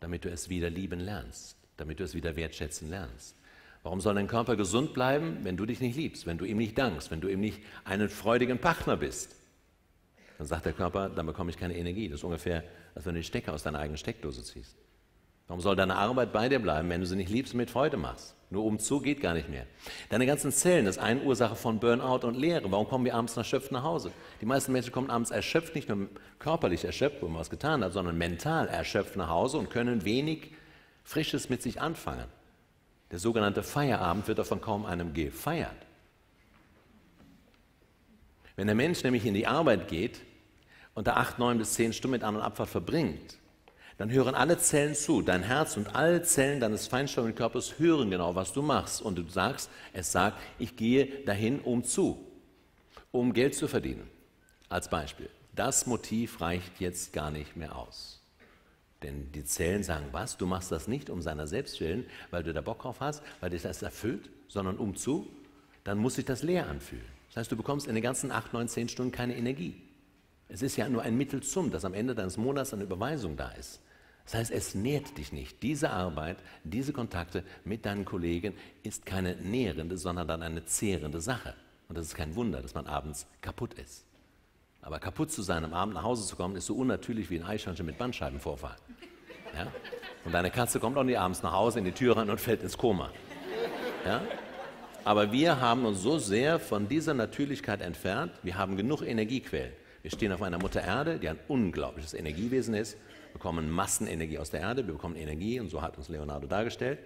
damit du es wieder lieben lernst, damit du es wieder wertschätzen lernst. Warum soll dein Körper gesund bleiben, wenn du dich nicht liebst, wenn du ihm nicht dankst, wenn du ihm nicht einen freudigen Partner bist? Dann sagt der Körper, dann bekomme ich keine Energie. Das ist ungefähr, als wenn du die Stecker aus deiner eigenen Steckdose ziehst. Warum soll deine Arbeit bei dir bleiben, wenn du sie nicht liebst und mit Freude machst? Nur umzu geht gar nicht mehr. Deine ganzen Zellen, das ist eine Ursache von Burnout und Leere. Warum kommen wir abends erschöpft nach Hause? Die meisten Menschen kommen abends erschöpft, nicht nur körperlich erschöpft, wo man was getan hat, sondern mental erschöpft nach Hause und können wenig Frisches mit sich anfangen. Der sogenannte Feierabend wird davon kaum einem gefeiert. Wenn der Mensch nämlich in die Arbeit geht und da acht, neun bis zehn Stunden mit An- und Abfahrt verbringt, dann hören alle Zellen zu. Dein Herz und alle Zellen deines feinstofflichen Körpers hören genau, was du machst. Und du sagst, es sagt, ich gehe dahin, um zu, um Geld zu verdienen. Als Beispiel. Das Motiv reicht jetzt gar nicht mehr aus. Denn die Zellen sagen, was? Du machst das nicht um seiner selbst willen, weil du da Bock drauf hast, weil dich das erfüllt, sondern um zu, dann muss sich das leer anfühlen. Das heißt, du bekommst in den ganzen 8, 9, 10 Stunden keine Energie. Es ist ja nur ein Mittel zum, dass am Ende deines Monats eine Überweisung da ist. Das heißt, es nährt dich nicht. Diese Arbeit, diese Kontakte mit deinen Kollegen ist keine nährende, sondern dann eine zehrende Sache. Und das ist kein Wunder, dass man abends kaputt ist. Aber kaputt zu sein, am Abend nach Hause zu kommen, ist so unnatürlich wie ein Eichhörnchen mit Bandscheibenvorfall. Ja? Und deine Katze kommt auch nicht abends nach Hause in die Tür rein und fällt ins Koma. Ja? Aber wir haben uns so sehr von dieser Natürlichkeit entfernt, wir haben genug Energiequellen. Wir stehen auf einer Mutter Erde, die ein unglaubliches Energiewesen ist, bekommen Massenenergie aus der Erde, wir bekommen Energie und so hat uns Leonardo dargestellt.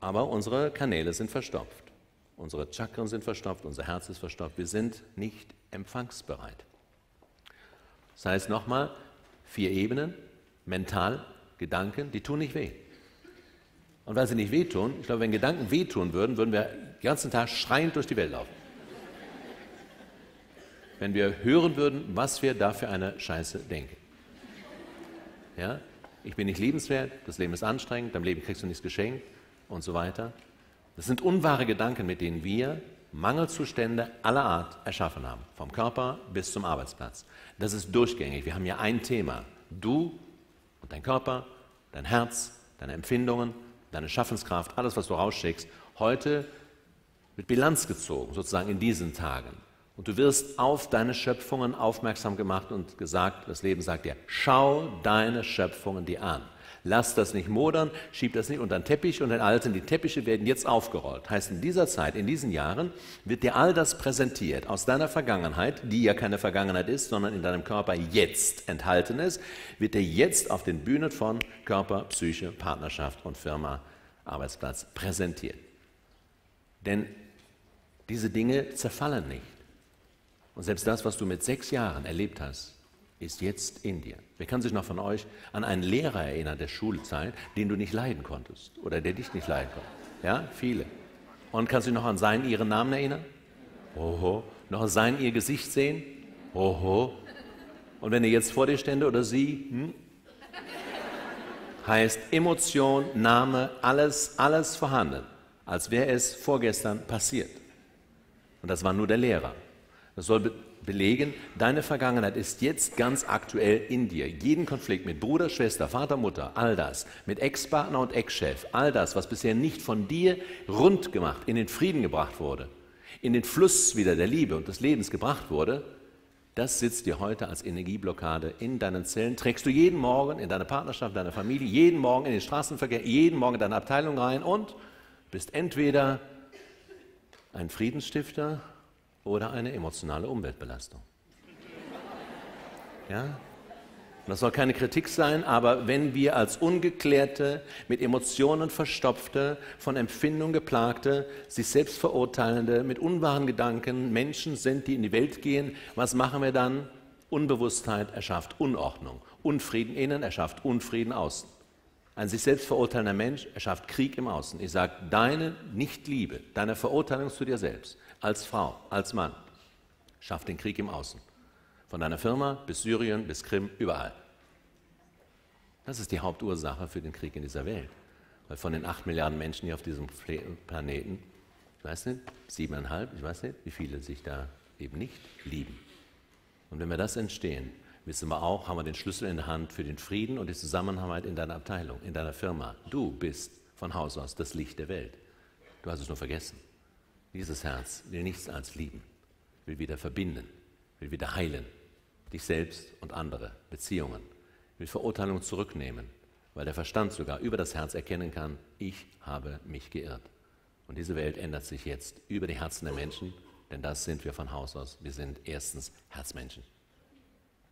Aber unsere Kanäle sind verstopft. Unsere Chakren sind verstopft, unser Herz ist verstopft. Wir sind nicht empfangsbereit. Das heißt nochmal, vier Ebenen, mental, Gedanken, die tun nicht weh. Und weil sie nicht wehtun, ich glaube, wenn Gedanken wehtun würden, würden wir den ganzen Tag schreiend durch die Welt laufen. Wenn wir hören würden, was wir da für eine Scheiße denken. Ja? Ich bin nicht liebenswert, das Leben ist anstrengend, deinem Leben kriegst du nichts geschenkt und so weiter. Das sind unwahre Gedanken, mit denen wir Mangelzustände aller Art erschaffen haben, vom Körper bis zum Arbeitsplatz. Das ist durchgängig. Wir haben ja ein Thema. Du und dein Körper, dein Herz, deine Empfindungen, deine Schaffenskraft, alles, was du rausschickst, heute wird Bilanz gezogen, sozusagen in diesen Tagen. Und du wirst auf deine Schöpfungen aufmerksam gemacht und gesagt, das Leben sagt dir, schau deine Schöpfungen dir an. Lass das nicht modern, schieb das nicht unter den Teppich und den alten. Die Teppiche werden jetzt aufgerollt. Heißt, in dieser Zeit, in diesen Jahren wird dir all das präsentiert aus deiner Vergangenheit, die ja keine Vergangenheit ist, sondern in deinem Körper jetzt enthalten ist, wird dir jetzt auf den Bühnen von Körper, Psyche, Partnerschaft und Firma, Arbeitsplatz präsentiert. Denn diese Dinge zerfallen nicht. Und selbst das, was du mit sechs Jahren erlebt hast, ist jetzt in dir. Wer kann sich noch von euch an einen Lehrer erinnern der Schulzeit, den du nicht leiden konntest oder der dich nicht leiden konnte? Ja, viele. Und kannst du dich noch an seinen, ihren Namen erinnern? Oho. Noch an sein, ihr Gesicht sehen? Oho. Und wenn er jetzt vor dir stände oder sie, hm? heißt Emotion, Name, alles, alles vorhanden, als wäre es vorgestern passiert. Und das war nur der Lehrer. Das soll belegen, deine Vergangenheit ist jetzt ganz aktuell in dir. Jeden Konflikt mit Bruder, Schwester, Vater, Mutter, all das, mit Ex-Partner und Ex-Chef, all das, was bisher nicht von dir rund gemacht, in den Frieden gebracht wurde, in den Fluss wieder der Liebe und des Lebens gebracht wurde, das sitzt dir heute als Energieblockade in deinen Zellen. Trägst du jeden Morgen in deine Partnerschaft, deine Familie, jeden Morgen in den Straßenverkehr, jeden Morgen in deine Abteilung rein und bist entweder ein Friedensstifter oder eine emotionale Umweltbelastung. Ja? Das soll keine Kritik sein, aber wenn wir als ungeklärte, mit Emotionen verstopfte, von Empfindung geplagte, sich selbst verurteilende, mit unwahren Gedanken Menschen sind, die in die Welt gehen, was machen wir dann? Unbewusstheit erschafft Unordnung. Unfrieden innen erschafft Unfrieden außen. Ein sich selbst verurteilender Mensch erschafft Krieg im Außen. Ich sage, deine Nichtliebe, deine Verurteilung zu dir selbst, als Frau, als Mann, schafft den Krieg im Außen. Von deiner Firma bis Syrien, bis Krim, überall. Das ist die Hauptursache für den Krieg in dieser Welt. Weil von den acht Milliarden Menschen hier auf diesem Planeten, ich weiß nicht, siebeneinhalb, ich weiß nicht, wie viele sich da eben nicht lieben. Und wenn wir das entstehen, wissen wir auch, haben wir den Schlüssel in der Hand für den Frieden und die Zusammenarbeit in deiner Abteilung, in deiner Firma. Du bist von Haus aus das Licht der Welt. Du hast es nur vergessen. Dieses Herz will nichts als lieben, will wieder verbinden, will wieder heilen, dich selbst und andere, Beziehungen, will Verurteilung zurücknehmen, weil der Verstand sogar über das Herz erkennen kann, ich habe mich geirrt. Und diese Welt ändert sich jetzt über die Herzen der Menschen, denn das sind wir von Haus aus. Wir sind erstens Herzmenschen.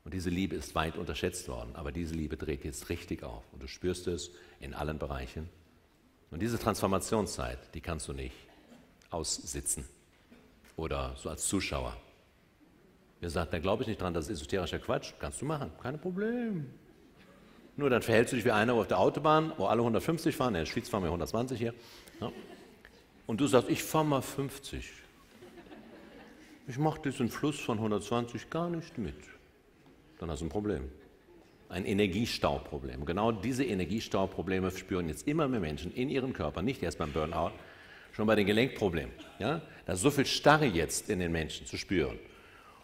Und diese Liebe ist weit unterschätzt worden, aber diese Liebe dreht jetzt richtig auf und du spürst es in allen Bereichen. Und diese Transformationszeit, die kannst du nicht aussitzen oder so als Zuschauer. Wer sagt, da glaube ich nicht dran, das ist esoterischer Quatsch, kannst du machen, kein Problem. Nur dann verhältst du dich wie einer auf der Autobahn, wo alle 150 fahren, in der Schweiz fahren wir 120 hier. Ja. Und du sagst, ich fahre mal 50. Ich mache diesen Fluss von 120 gar nicht mit. Dann hast du ein Problem. Ein Energiestauproblem. Genau diese Energiestauprobleme spüren jetzt immer mehr Menschen in ihren Körpern, nicht erst beim Burnout, schon bei den Gelenkproblemen. Ja? Da ist so viel Starre jetzt in den Menschen zu spüren.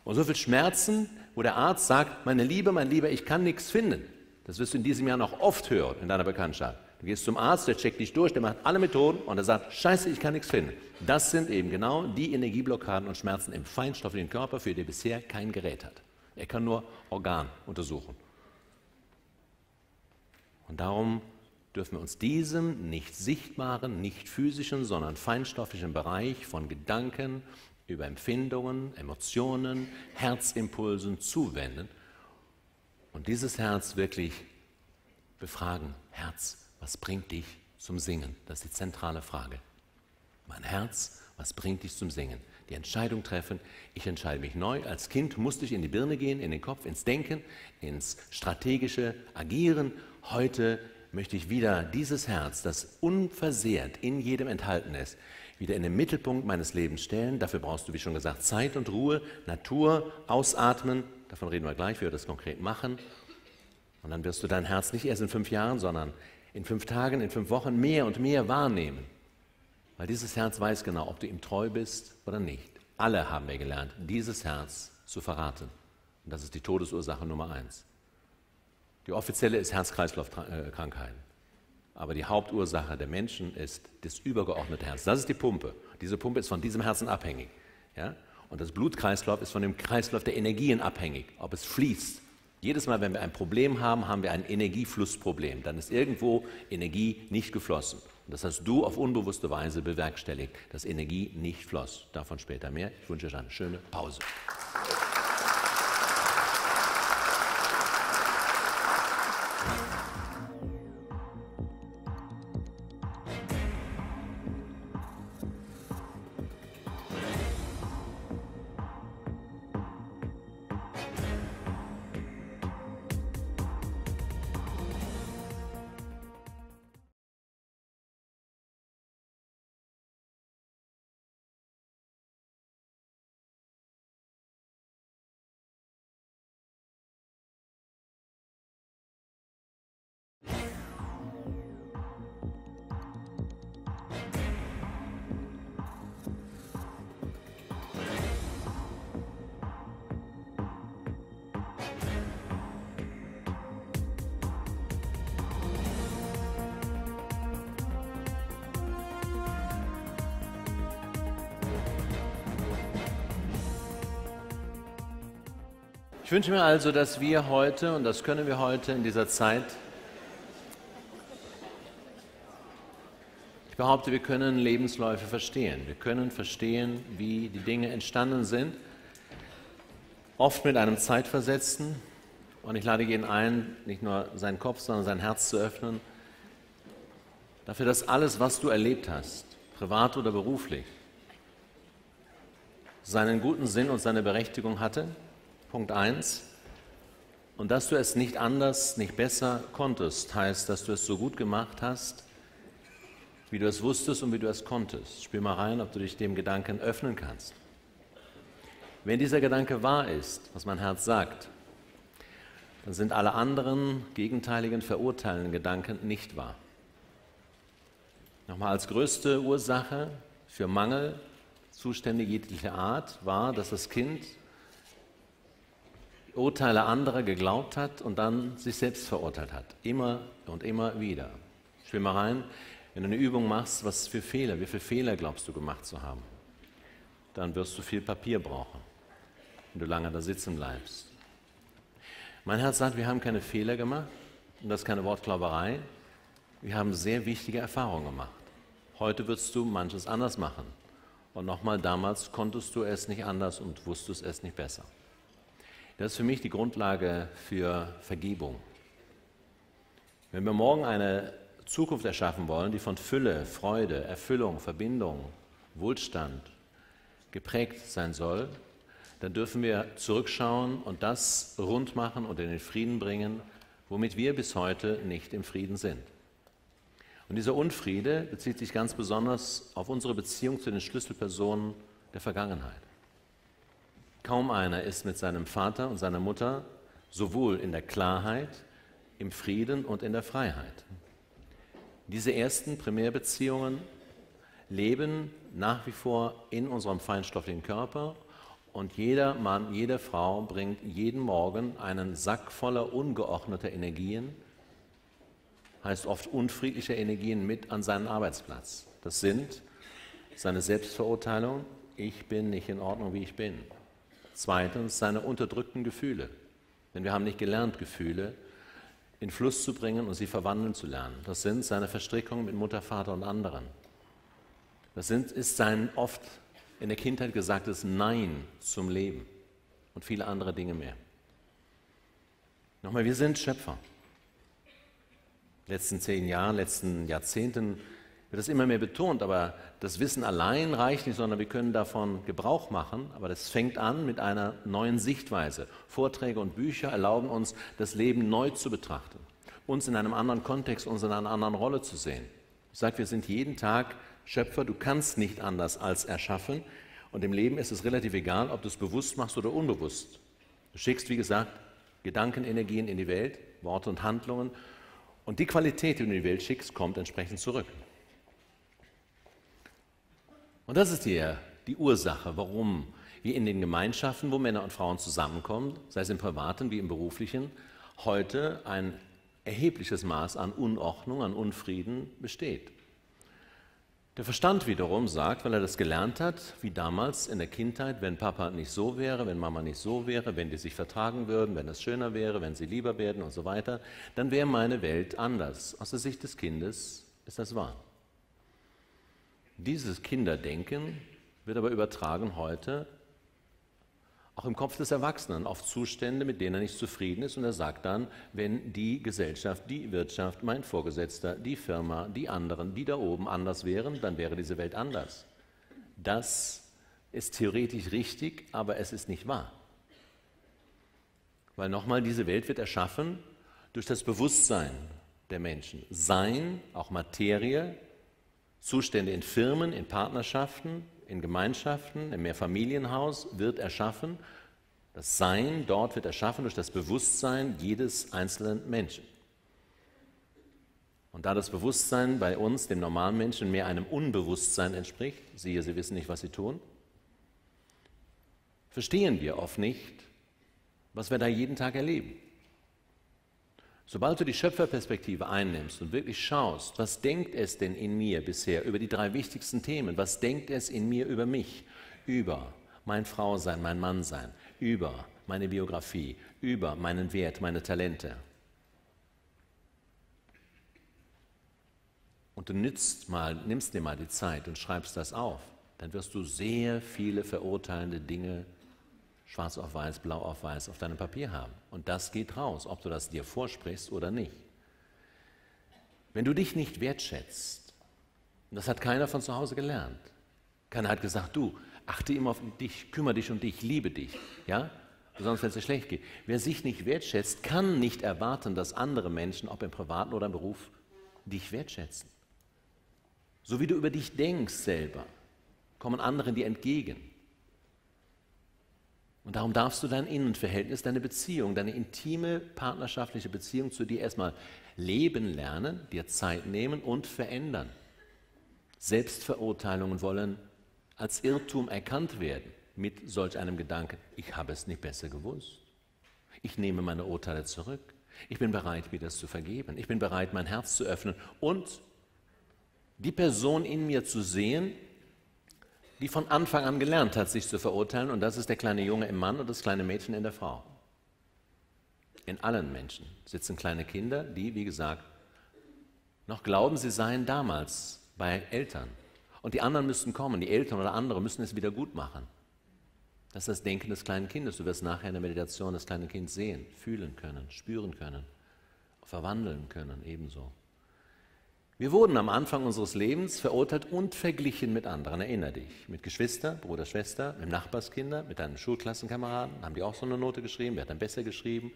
Und so viel Schmerzen, wo der Arzt sagt, meine Liebe, mein Lieber, ich kann nichts finden. Das wirst du in diesem Jahr noch oft hören in deiner Bekanntschaft. Du gehst zum Arzt, der checkt dich durch, der macht alle Methoden und er sagt, scheiße, ich kann nichts finden. Das sind eben genau die Energieblockaden und Schmerzen im feinstofflichen Körper, für die bisher kein Gerät hat. Er kann nur Organ untersuchen. Und darum dürfen wir uns diesem nicht sichtbaren, nicht physischen, sondern feinstofflichen Bereich von Gedanken, über Empfindungen, Emotionen, Herzimpulsen zuwenden und dieses Herz wirklich befragen. Herz, was bringt dich zum Singen? Das ist die zentrale Frage. Mein Herz, was bringt dich zum Singen? Die Entscheidung treffen, ich entscheide mich neu. Als Kind musste ich in die Birne gehen, in den Kopf, ins Denken, ins strategische Agieren. Heute möchte ich wieder dieses Herz, das unversehrt in jedem enthalten ist, wieder in den Mittelpunkt meines Lebens stellen. Dafür brauchst du, wie schon gesagt, Zeit und Ruhe, Natur, Ausatmen. Davon reden wir gleich, wie wir das konkret machen. Und dann wirst du dein Herz nicht erst in fünf Jahren, sondern in fünf Tagen, in fünf Wochen mehr und mehr wahrnehmen. Weil dieses Herz weiß genau, ob du ihm treu bist oder nicht. Alle haben wir gelernt, dieses Herz zu verraten. Und das ist die Todesursache Nummer eins. Die offizielle ist Herz-Kreislauf-Krankheiten. Aber die Hauptursache der Menschen ist das übergeordnete Herz. Das ist die Pumpe. Diese Pumpe ist von diesem Herzen abhängig. Ja? Und das Blutkreislauf ist von dem Kreislauf der Energien abhängig, ob es fließt. Jedes Mal, wenn wir ein Problem haben, haben wir ein Energieflussproblem. Dann ist irgendwo Energie nicht geflossen. Und das hast du auf unbewusste Weise bewerkstelligt, dass Energie nicht floss. Davon später mehr. Ich wünsche euch eine schöne Pause. Ich wünsche mir also, dass wir heute, und das können wir heute in dieser Zeit, ich behaupte, wir können Lebensläufe verstehen. Wir können verstehen, wie die Dinge entstanden sind, oft mit einem Zeitversetzten. Und ich lade jeden ein, nicht nur seinen Kopf, sondern sein Herz zu öffnen, dafür, dass alles, was du erlebt hast, privat oder beruflich, seinen guten Sinn und seine Berechtigung hatte Punkt 1. Und dass du es nicht anders, nicht besser konntest, heißt, dass du es so gut gemacht hast, wie du es wusstest und wie du es konntest. Spiel mal rein, ob du dich dem Gedanken öffnen kannst. Wenn dieser Gedanke wahr ist, was mein Herz sagt, dann sind alle anderen gegenteiligen, verurteilenden Gedanken nicht wahr. Nochmal als größte Ursache für Mangelzustände jeglicher Art war, dass das Kind Urteile anderer geglaubt hat und dann sich selbst verurteilt hat. Immer und immer wieder. Spiel mal rein, wenn du eine Übung machst, was für Fehler, wie viele Fehler glaubst du gemacht zu haben, dann wirst du viel Papier brauchen, wenn du lange da sitzen bleibst. Mein Herz sagt, wir haben keine Fehler gemacht und das ist keine Wortklauberei. Wir haben sehr wichtige Erfahrungen gemacht. Heute würdest du manches anders machen. Und nochmal, damals konntest du es nicht anders und wusstest es nicht besser. Das ist für mich die Grundlage für Vergebung. Wenn wir morgen eine Zukunft erschaffen wollen, die von Fülle, Freude, Erfüllung, Verbindung, Wohlstand geprägt sein soll, dann dürfen wir zurückschauen und das rund machen und in den Frieden bringen, womit wir bis heute nicht im Frieden sind. Und dieser Unfriede bezieht sich ganz besonders auf unsere Beziehung zu den Schlüsselpersonen der Vergangenheit. Kaum einer ist mit seinem Vater und seiner Mutter sowohl in der Klarheit, im Frieden und in der Freiheit. Diese ersten Primärbeziehungen leben nach wie vor in unserem feinstofflichen Körper und jeder Mann, jede Frau bringt jeden Morgen einen Sack voller ungeordneter Energien, heißt oft unfriedlicher Energien, mit an seinen Arbeitsplatz. Das sind seine Selbstverurteilung, ich bin nicht in Ordnung, wie ich bin. Zweitens seine unterdrückten Gefühle. Denn wir haben nicht gelernt, Gefühle in Fluss zu bringen und sie verwandeln zu lernen. Das sind seine Verstrickungen mit Mutter, Vater und anderen. Das sind, ist sein oft in der Kindheit gesagtes Nein zum Leben und viele andere Dinge mehr. Nochmal, wir sind Schöpfer. Letzten zehn Jahren, letzten Jahrzehnten wird das immer mehr betont, aber das Wissen allein reicht nicht, sondern wir können davon Gebrauch machen. Aber das fängt an mit einer neuen Sichtweise. Vorträge und Bücher erlauben uns, das Leben neu zu betrachten, uns in einem anderen Kontext, uns in einer anderen Rolle zu sehen. Ich sage, wir sind jeden Tag Schöpfer, du kannst nicht anders als erschaffen. Und im Leben ist es relativ egal, ob du es bewusst machst oder unbewusst. Du schickst, wie gesagt, Gedankenenergien in die Welt, Worte und Handlungen. Und die Qualität, die du in die Welt schickst, kommt entsprechend zurück. Und das ist die, die Ursache, warum wir in den Gemeinschaften, wo Männer und Frauen zusammenkommen, sei es im privaten wie im beruflichen, heute ein erhebliches Maß an Unordnung, an Unfrieden besteht. Der Verstand wiederum sagt, weil er das gelernt hat, wie damals in der Kindheit, wenn Papa nicht so wäre, wenn Mama nicht so wäre, wenn die sich vertragen würden, wenn es schöner wäre, wenn sie lieber werden und so weiter, dann wäre meine Welt anders. Aus der Sicht des Kindes ist das wahr. Dieses Kinderdenken wird aber übertragen heute auch im Kopf des Erwachsenen auf Zustände, mit denen er nicht zufrieden ist. Und er sagt dann, wenn die Gesellschaft, die Wirtschaft, mein Vorgesetzter, die Firma, die anderen, die da oben anders wären, dann wäre diese Welt anders. Das ist theoretisch richtig, aber es ist nicht wahr. Weil nochmal, diese Welt wird erschaffen durch das Bewusstsein der Menschen. Sein, auch Materie, Zustände in Firmen, in Partnerschaften, in Gemeinschaften, im Mehrfamilienhaus wird erschaffen. Das Sein dort wird erschaffen durch das Bewusstsein jedes einzelnen Menschen. Und da das Bewusstsein bei uns, dem normalen Menschen, mehr einem Unbewusstsein entspricht, siehe, sie wissen nicht, was sie tun, verstehen wir oft nicht, was wir da jeden Tag erleben. Sobald du die Schöpferperspektive einnimmst und wirklich schaust, was denkt es denn in mir bisher über die drei wichtigsten Themen, was denkt es in mir über mich, über mein Frausein, mein Mannsein, über meine Biografie, über meinen Wert, meine Talente. Und du nimmst, mal, nimmst dir mal die Zeit und schreibst das auf, dann wirst du sehr viele verurteilende Dinge schwarz auf weiß, blau auf weiß auf deinem Papier haben. Und das geht raus, ob du das dir vorsprichst oder nicht. Wenn du dich nicht wertschätzt, und das hat keiner von zu Hause gelernt, keiner hat gesagt, du, achte immer auf dich, kümmere dich um dich, liebe dich, ja, besonders wenn es dir schlecht geht. Wer sich nicht wertschätzt, kann nicht erwarten, dass andere Menschen, ob im privaten oder im Beruf, dich wertschätzen. So wie du über dich denkst selber, kommen anderen dir entgegen. Und darum darfst du dein Innenverhältnis, deine Beziehung, deine intime partnerschaftliche Beziehung zu dir erstmal leben lernen, dir Zeit nehmen und verändern. Selbstverurteilungen wollen als Irrtum erkannt werden mit solch einem Gedanken, ich habe es nicht besser gewusst. Ich nehme meine Urteile zurück. Ich bin bereit, mir das zu vergeben. Ich bin bereit, mein Herz zu öffnen und die Person in mir zu sehen, die von Anfang an gelernt hat, sich zu verurteilen. Und das ist der kleine Junge im Mann und das kleine Mädchen in der Frau. In allen Menschen sitzen kleine Kinder, die, wie gesagt, noch glauben, sie seien damals bei Eltern. Und die anderen müssten kommen, die Eltern oder andere müssen es wieder gut machen. Das ist das Denken des kleinen Kindes. Du wirst nachher in der Meditation das kleine Kind sehen, fühlen können, spüren können, verwandeln können, ebenso. Wir wurden am Anfang unseres Lebens verurteilt und verglichen mit anderen. Erinnere dich. Mit Geschwister, Bruder, Schwester, mit Nachbarskinder, mit deinen Schulklassenkameraden. Haben die auch so eine Note geschrieben? Wer hat dann besser geschrieben?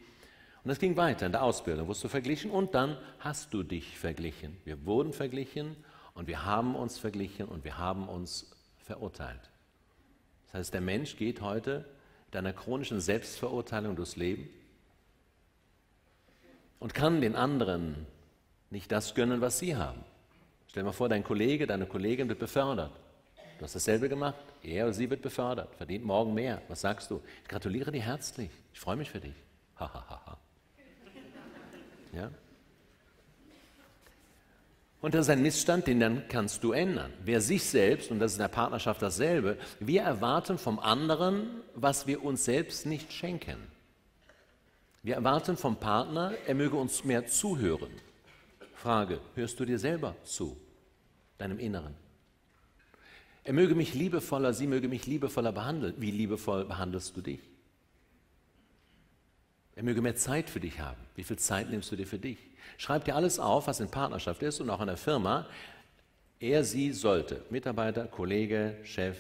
Und das ging weiter in der Ausbildung. Wurdest du verglichen und dann hast du dich verglichen. Wir wurden verglichen und wir haben uns verglichen und wir haben uns verurteilt. Das heißt, der Mensch geht heute mit einer chronischen Selbstverurteilung durchs Leben und kann den anderen nicht das gönnen, was sie haben. Stell dir mal vor, dein Kollege, deine Kollegin wird befördert. Du hast dasselbe gemacht, er oder sie wird befördert, verdient morgen mehr. Was sagst du? Ich gratuliere dir herzlich, ich freue mich für dich. Ha, ha, ha, ha. Ja? Und das ist ein Missstand, den dann kannst du ändern. Wer sich selbst, und das ist in der Partnerschaft dasselbe, wir erwarten vom anderen, was wir uns selbst nicht schenken. Wir erwarten vom Partner, er möge uns mehr zuhören. Frage, hörst du dir selber zu, deinem Inneren? Er möge mich liebevoller, sie möge mich liebevoller behandeln. Wie liebevoll behandelst du dich? Er möge mehr Zeit für dich haben. Wie viel Zeit nimmst du dir für dich? Schreib dir alles auf, was in Partnerschaft ist und auch in der Firma. Er, sie sollte, Mitarbeiter, Kollege, Chef,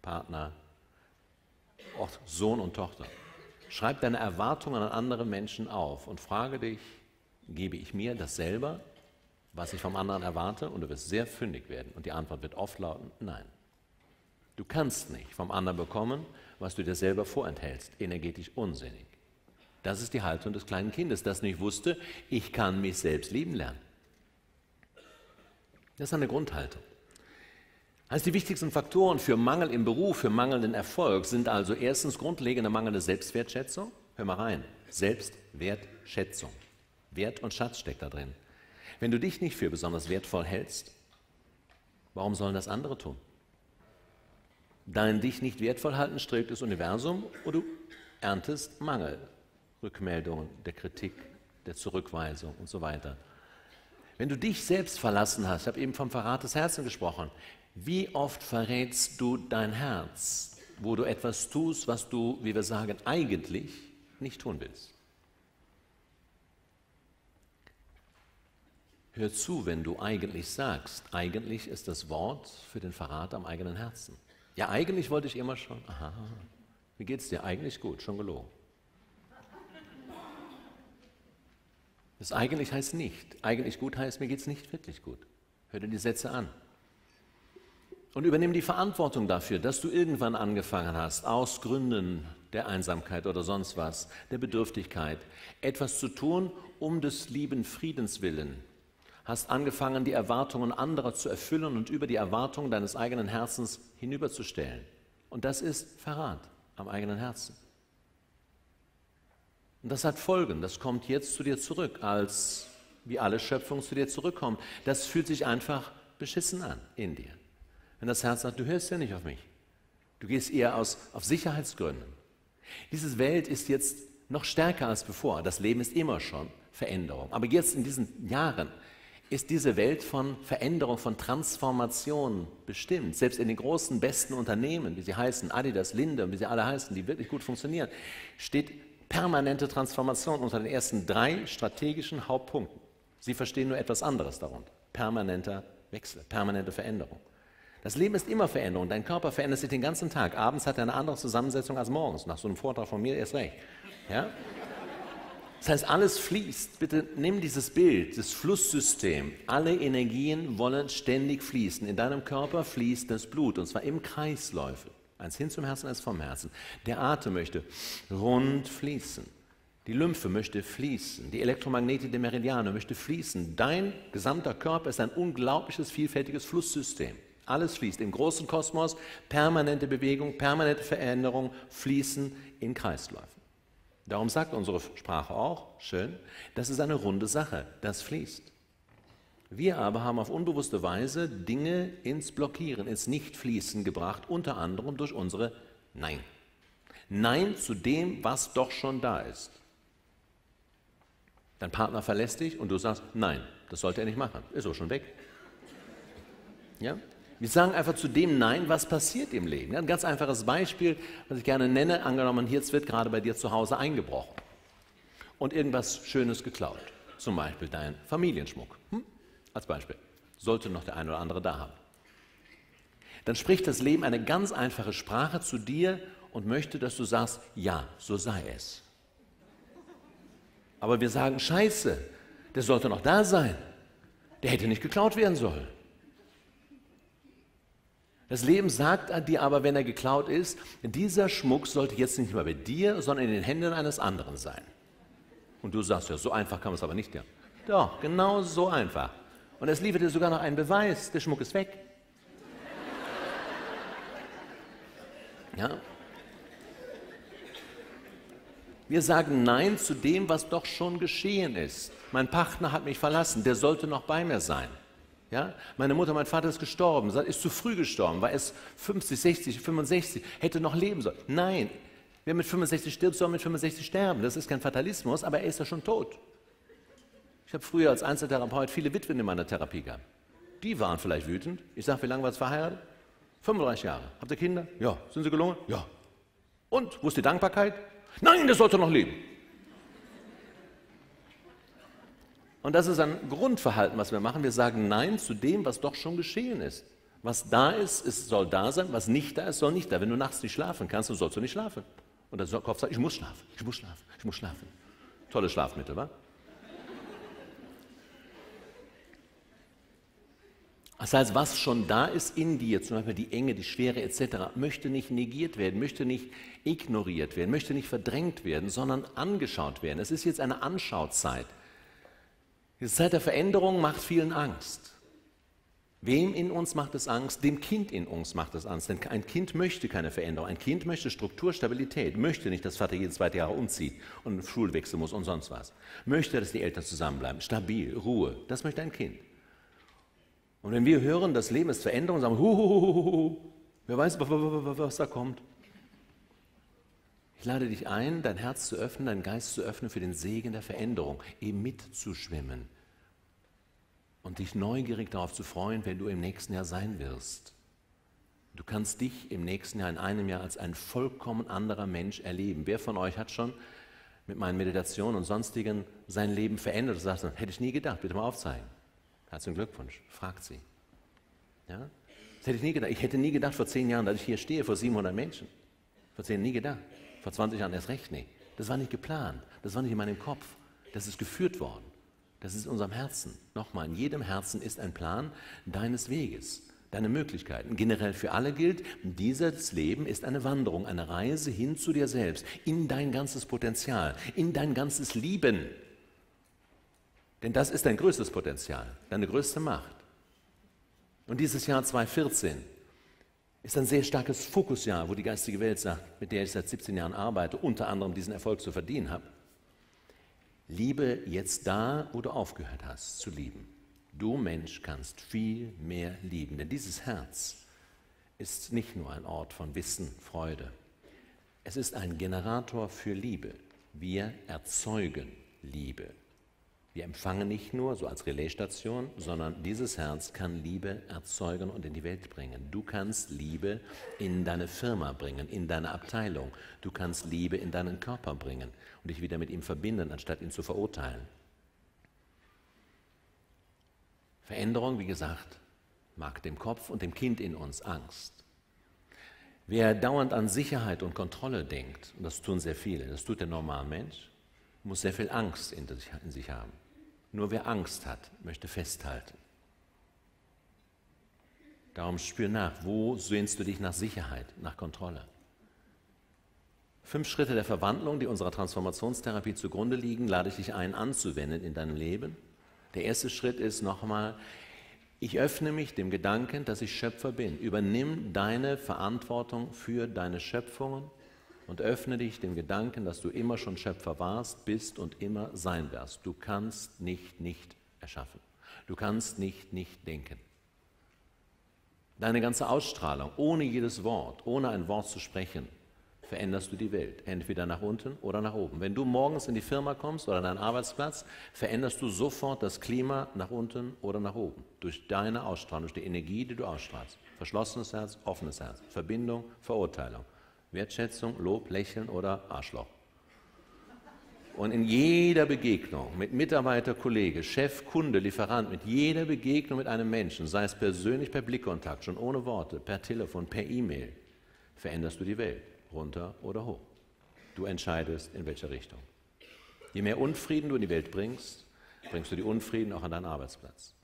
Partner, Sohn und Tochter. Schreib deine Erwartungen an andere Menschen auf und frage dich, gebe ich mir das selber was ich vom anderen erwarte und du wirst sehr fündig werden. Und die Antwort wird oft lauten, nein. Du kannst nicht vom anderen bekommen, was du dir selber vorenthältst, energetisch unsinnig. Das ist die Haltung des kleinen Kindes, das nicht wusste, ich kann mich selbst lieben lernen. Das ist eine Grundhaltung. Also die wichtigsten Faktoren für Mangel im Beruf, für mangelnden Erfolg sind also erstens grundlegende mangelnde Selbstwertschätzung. Hör mal rein. Selbstwertschätzung. Wert und Schatz steckt da drin. Wenn du dich nicht für besonders wertvoll hältst, warum sollen das andere tun? Dein dich nicht wertvoll halten strebt das Universum und du erntest Mangel, Rückmeldungen der Kritik, der Zurückweisung und so weiter. Wenn du dich selbst verlassen hast, ich habe eben vom Verrat des Herzens gesprochen, wie oft verrätst du dein Herz, wo du etwas tust, was du, wie wir sagen, eigentlich nicht tun willst? Hör zu, wenn du eigentlich sagst. Eigentlich ist das Wort für den Verrat am eigenen Herzen. Ja, eigentlich wollte ich immer schon. Aha, wie geht's dir? Eigentlich gut, schon gelogen. Das eigentlich heißt nicht. Eigentlich gut heißt, mir geht's nicht wirklich gut. Hör dir die Sätze an. Und übernimm die Verantwortung dafür, dass du irgendwann angefangen hast, aus Gründen der Einsamkeit oder sonst was, der Bedürftigkeit, etwas zu tun, um des lieben Friedens willen, hast angefangen, die Erwartungen anderer zu erfüllen und über die Erwartungen deines eigenen Herzens hinüberzustellen. Und das ist Verrat am eigenen Herzen. Und das hat Folgen. Das kommt jetzt zu dir zurück, als wie alle Schöpfung zu dir zurückkommt. Das fühlt sich einfach beschissen an in dir. Wenn das Herz sagt, du hörst ja nicht auf mich. Du gehst eher aus, auf Sicherheitsgründen. Diese Welt ist jetzt noch stärker als bevor. Das Leben ist immer schon Veränderung. Aber jetzt in diesen Jahren ist diese Welt von Veränderung, von Transformation bestimmt. Selbst in den großen, besten Unternehmen, wie sie heißen, Adidas, Linde, wie sie alle heißen, die wirklich gut funktionieren, steht permanente Transformation unter den ersten drei strategischen Hauptpunkten. Sie verstehen nur etwas anderes darunter. Permanenter Wechsel, permanente Veränderung. Das Leben ist immer Veränderung. Dein Körper verändert sich den ganzen Tag. Abends hat er eine andere Zusammensetzung als morgens. Nach so einem Vortrag von mir erst recht. Ja? Das heißt, alles fließt. Bitte nimm dieses Bild, das Flusssystem. Alle Energien wollen ständig fließen. In deinem Körper fließt das Blut und zwar im Kreisläufe. Eins hin zum Herzen, eins vom Herzen. Der Atem möchte rund fließen. Die Lymphe möchte fließen. Die Elektromagnete der Meridiane möchte fließen. Dein gesamter Körper ist ein unglaubliches, vielfältiges Flusssystem. Alles fließt im großen Kosmos, permanente Bewegung, permanente Veränderung fließen in Kreisläufen. Darum sagt unsere Sprache auch, schön, das ist eine runde Sache, das fließt. Wir aber haben auf unbewusste Weise Dinge ins Blockieren, ins Nichtfließen gebracht, unter anderem durch unsere Nein. Nein zu dem, was doch schon da ist. Dein Partner verlässt dich und du sagst, nein, das sollte er nicht machen, ist auch schon weg. Ja? Wir sagen einfach zu dem Nein, was passiert im Leben. Ein ganz einfaches Beispiel, was ich gerne nenne, angenommen, jetzt wird gerade bei dir zu Hause eingebrochen und irgendwas Schönes geklaut. Zum Beispiel dein Familienschmuck. Hm? Als Beispiel. Sollte noch der eine oder andere da haben. Dann spricht das Leben eine ganz einfache Sprache zu dir und möchte, dass du sagst, ja, so sei es. Aber wir sagen, scheiße, der sollte noch da sein. Der hätte nicht geklaut werden sollen. Das Leben sagt dir aber, wenn er geklaut ist, dieser Schmuck sollte jetzt nicht mehr bei dir, sondern in den Händen eines anderen sein. Und du sagst ja, so einfach kann man es aber nicht. Ja. Doch, genau so einfach. Und es liefert dir sogar noch einen Beweis, der Schmuck ist weg. <laughs> Ja? Wir sagen Nein zu dem, was doch schon geschehen ist. Mein Partner hat mich verlassen, der sollte noch bei mir sein. Ja? Meine Mutter, mein Vater ist gestorben, ist zu früh gestorben, war es 50, 60, 65, hätte noch leben sollen. Nein, wer mit 65 stirbt, soll mit 65 sterben. Das ist kein Fatalismus, aber er ist ja schon tot. Ich habe früher als Einzeltherapeut viele Witwen in meiner Therapie gehabt. Die waren vielleicht wütend. Ich sage, wie lange war es verheiratet? 35 Jahre. Habt ihr Kinder? Ja. Sind sie gelungen? Ja. Und, wo ist die Dankbarkeit? Nein, der sollte noch leben. Und das ist ein Grundverhalten, was wir machen. Wir sagen Nein zu dem, was doch schon geschehen ist. Was da ist, ist soll da sein, was nicht da ist, soll nicht da. Wenn du nachts nicht schlafen kannst, dann sollst du nicht schlafen. Und der Kopf sagt, ich muss schlafen, ich muss schlafen, ich muss schlafen. Tolles Schlafmittel, wa? Das heißt, was schon da ist in dir, zum Beispiel die Enge, die Schwere etc., möchte nicht negiert werden, möchte nicht ignoriert werden, möchte nicht verdrängt werden, sondern angeschaut werden. Es ist jetzt eine Anschauzeit. Diese Zeit der Veränderung macht vielen Angst. Wem in uns macht es Angst? Dem Kind in uns macht es Angst. Denn ein Kind möchte keine Veränderung. Ein Kind möchte Struktur, Stabilität. Möchte nicht, dass Vater jedes zweite Jahr umzieht und Schule wechseln muss und sonst was. Möchte, dass die Eltern zusammenbleiben. Stabil, Ruhe. Das möchte ein Kind. Und wenn wir hören, das Leben ist Veränderung, sagen wir, hu, hu, hu, hu, wer weiß, was da kommt. Ich lade dich ein, dein Herz zu öffnen, deinen Geist zu öffnen für den Segen der Veränderung, eben mitzuschwimmen und dich neugierig darauf zu freuen, wer du im nächsten Jahr sein wirst. Du kannst dich im nächsten Jahr, in einem Jahr als ein vollkommen anderer Mensch erleben. Wer von euch hat schon mit meinen Meditationen und sonstigen sein Leben verändert und sagt, hätte ich nie gedacht, bitte mal aufzeigen. Herzlichen Glückwunsch, fragt sie. Ja? Das hätte ich nie gedacht. Ich hätte nie gedacht vor zehn Jahren, dass ich hier stehe vor 700 Menschen. Vor zehn nie gedacht. Vor 20 Jahren erst recht nicht. Das war nicht geplant. Das war nicht in meinem Kopf. Das ist geführt worden. Das ist in unserem Herzen. Nochmal, in jedem Herzen ist ein Plan deines Weges, deine Möglichkeiten. Generell für alle gilt, dieses Leben ist eine Wanderung, eine Reise hin zu dir selbst, in dein ganzes Potenzial, in dein ganzes Lieben. Denn das ist dein größtes Potenzial, deine größte Macht. Und dieses Jahr 2014 ist ein sehr starkes Fokusjahr, wo die geistige Welt sagt, mit der ich seit 17 Jahren arbeite, unter anderem diesen Erfolg zu verdienen habe. Liebe jetzt da, wo du aufgehört hast zu lieben. Du Mensch kannst viel mehr lieben, denn dieses Herz ist nicht nur ein Ort von Wissen, Freude. Es ist ein Generator für Liebe. Wir erzeugen Liebe. Wir empfangen nicht nur so als Relaisstation, sondern dieses Herz kann Liebe erzeugen und in die Welt bringen. Du kannst Liebe in deine Firma bringen, in deine Abteilung. Du kannst Liebe in deinen Körper bringen und dich wieder mit ihm verbinden, anstatt ihn zu verurteilen. Veränderung, wie gesagt, mag dem Kopf und dem Kind in uns Angst. Wer dauernd an Sicherheit und Kontrolle denkt, und das tun sehr viele, das tut der normale Mensch, muss sehr viel Angst in sich haben. Nur wer Angst hat, möchte festhalten. Darum spür nach, wo sehnst du dich nach Sicherheit, nach Kontrolle? Fünf Schritte der Verwandlung, die unserer Transformationstherapie zugrunde liegen, lade ich dich ein, anzuwenden in deinem Leben. Der erste Schritt ist nochmal, ich öffne mich dem Gedanken, dass ich Schöpfer bin. Übernimm deine Verantwortung für deine Schöpfungen und öffne dich dem Gedanken, dass du immer schon Schöpfer warst, bist und immer sein wirst. Du kannst nicht nicht erschaffen. Du kannst nicht nicht denken. Deine ganze Ausstrahlung, ohne jedes Wort, ohne ein Wort zu sprechen, veränderst du die Welt, entweder nach unten oder nach oben. Wenn du morgens in die Firma kommst oder deinen Arbeitsplatz, veränderst du sofort das Klima nach unten oder nach oben durch deine Ausstrahlung, durch die Energie, die du ausstrahlst. Verschlossenes Herz, offenes Herz, Verbindung, Verurteilung, Wertschätzung, Lob, Lächeln oder Arschloch. Und in jeder Begegnung mit Mitarbeiter, Kollege, Chef, Kunde, Lieferant, mit jeder Begegnung mit einem Menschen, sei es persönlich per Blickkontakt, schon ohne Worte, per Telefon, per E-Mail, veränderst du die Welt runter oder hoch. Du entscheidest, in welche Richtung. Je mehr Unfrieden du in die Welt bringst, bringst du die Unfrieden auch an deinen Arbeitsplatz.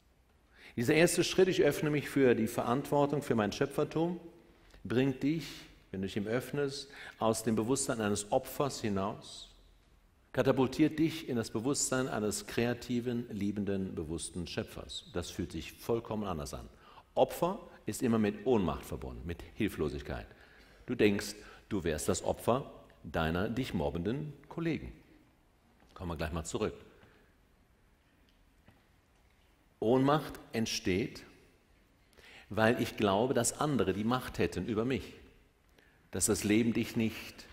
Dieser erste Schritt, ich öffne mich für die Verantwortung für mein Schöpfertum, bringt dich, wenn du dich ihm öffnest, aus dem Bewusstsein eines Opfers hinaus, katapultiert dich in das Bewusstsein eines kreativen, liebenden, bewussten Schöpfers. Das fühlt sich vollkommen anders an. Opfer ist immer mit Ohnmacht verbunden, mit Hilflosigkeit. Du denkst, Du wärst das Opfer deiner dich mobbenden Kollegen. Kommen wir gleich mal zurück. Ohnmacht entsteht, weil ich glaube, dass andere die Macht hätten über mich, dass das Leben dich nicht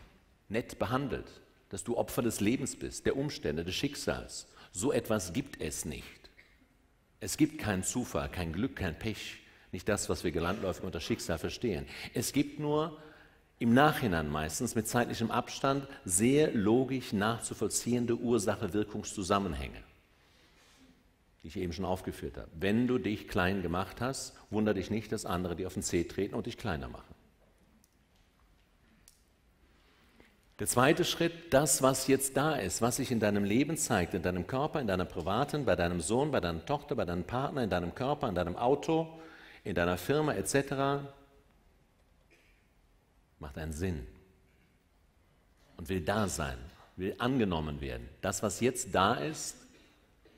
nett behandelt, dass du Opfer des Lebens bist, der Umstände, des Schicksals. So etwas gibt es nicht. Es gibt keinen Zufall, kein Glück, kein Pech, nicht das, was wir gelandläufig unter Schicksal verstehen. Es gibt nur im Nachhinein meistens mit zeitlichem Abstand sehr logisch nachzuvollziehende Ursache-Wirkungszusammenhänge, die ich eben schon aufgeführt habe. Wenn du dich klein gemacht hast, wundere dich nicht, dass andere dir auf den Zeh treten und dich kleiner machen. Der zweite Schritt, das, was jetzt da ist, was sich in deinem Leben zeigt, in deinem Körper, in deinem privaten, bei deinem Sohn, bei deiner Tochter, bei deinem Partner, in deinem Körper, in deinem Auto, in deiner Firma etc., macht einen Sinn und will da sein, will angenommen werden. Das, was jetzt da ist,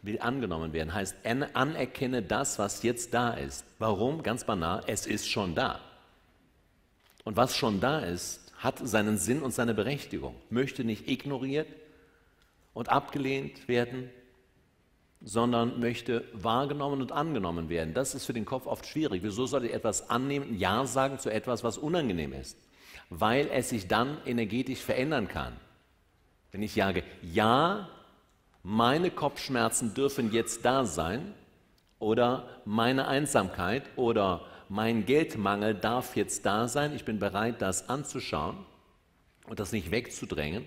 will angenommen werden. Heißt, anerkenne das, was jetzt da ist. Warum? Ganz banal, es ist schon da. Und was schon da ist, hat seinen Sinn und seine Berechtigung, möchte nicht ignoriert und abgelehnt werden, sondern möchte wahrgenommen und angenommen werden. Das ist für den Kopf oft schwierig. Wieso soll ich etwas annehmen, Ja sagen zu etwas, was unangenehm ist? Weil es sich dann energetisch verändern kann. Wenn ich sage, ja, meine Kopfschmerzen dürfen jetzt da sein oder meine Einsamkeit oder mein Geldmangel darf jetzt da sein, ich bin bereit, das anzuschauen und das nicht wegzudrängen,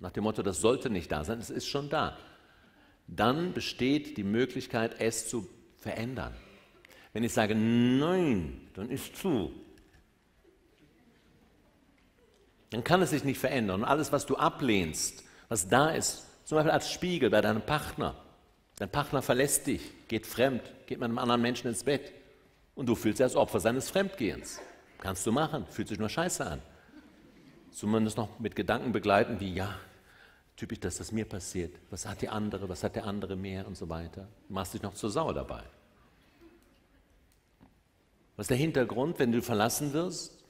nach dem Motto, das sollte nicht da sein, es ist schon da. Dann besteht die Möglichkeit, es zu verändern. Wenn ich sage, nein, dann ist zu, dann kann es sich nicht verändern. Und alles, was du ablehnst, was da ist, zum Beispiel als Spiegel bei deinem Partner, dein Partner verlässt dich, geht fremd, geht mit einem anderen Menschen ins Bett und du fühlst dich als Opfer seines Fremdgehens. Kannst du machen, fühlt sich nur scheiße an. Zumindest noch mit Gedanken begleiten wie, ja, typisch, dass das mir passiert. Was hat die andere, was hat der andere mehr und so weiter. Du machst dich noch zu sauer dabei. Was ist der Hintergrund, wenn du verlassen wirst?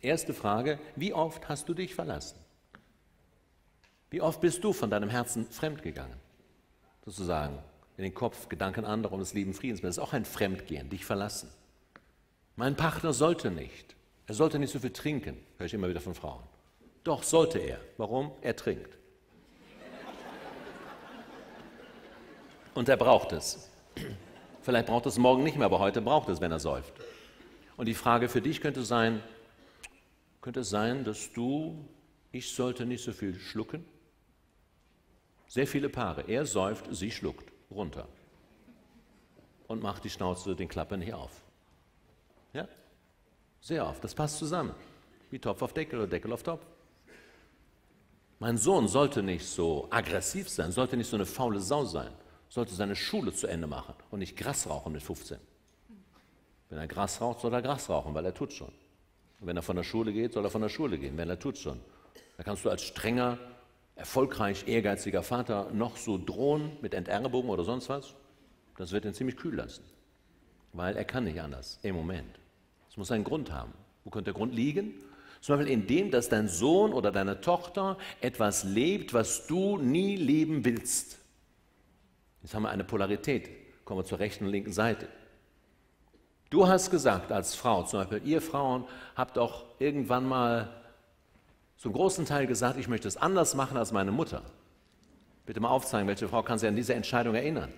Erste Frage, wie oft hast du dich verlassen? Wie oft bist du von deinem Herzen fremdgegangen? Sozusagen in den Kopf, Gedanken anderer um des lieben Friedens. Das ist auch ein Fremdgehen, dich verlassen. Mein Partner sollte nicht. Er sollte nicht so viel trinken, höre ich immer wieder von Frauen. Doch, sollte er. Warum? Er trinkt. Und er braucht es. Vielleicht braucht es morgen nicht mehr, aber heute braucht es, wenn er säuft. Und die Frage für dich könnte sein, könnte es sein, dass du, ich sollte nicht so viel schlucken? Sehr viele Paare. Er säuft, sie schluckt runter und macht die Schnauze, den Klapper nicht auf. Ja? Sehr oft. Das passt zusammen. Wie Topf auf Deckel oder Deckel auf Topf. Mein Sohn sollte nicht so aggressiv sein, sollte nicht so eine faule Sau sein, sollte seine Schule zu Ende machen und nicht Gras rauchen mit 15. Wenn er Gras raucht, soll er Gras rauchen, weil er tut schon. Wenn er von der Schule geht, soll er von der Schule gehen, weil er tut schon. Da kannst du als strenger, erfolgreich, ehrgeiziger Vater noch so drohen mit Enterbung oder sonst was. Das wird ihn ziemlich kühl lassen, weil er kann nicht anders im Moment. Es muss einen Grund haben. Wo könnte der Grund liegen? Zum Beispiel in dem, dass dein Sohn oder deine Tochter etwas lebt, was du nie leben willst. Jetzt haben wir eine Polarität. Kommen wir zur rechten und linken Seite. Du hast gesagt als Frau, zum Beispiel, ihr Frauen habt auch irgendwann mal zum großen Teil gesagt, ich möchte es anders machen als meine Mutter. Bitte mal aufzeigen, welche Frau kann sich an diese Entscheidung erinnern?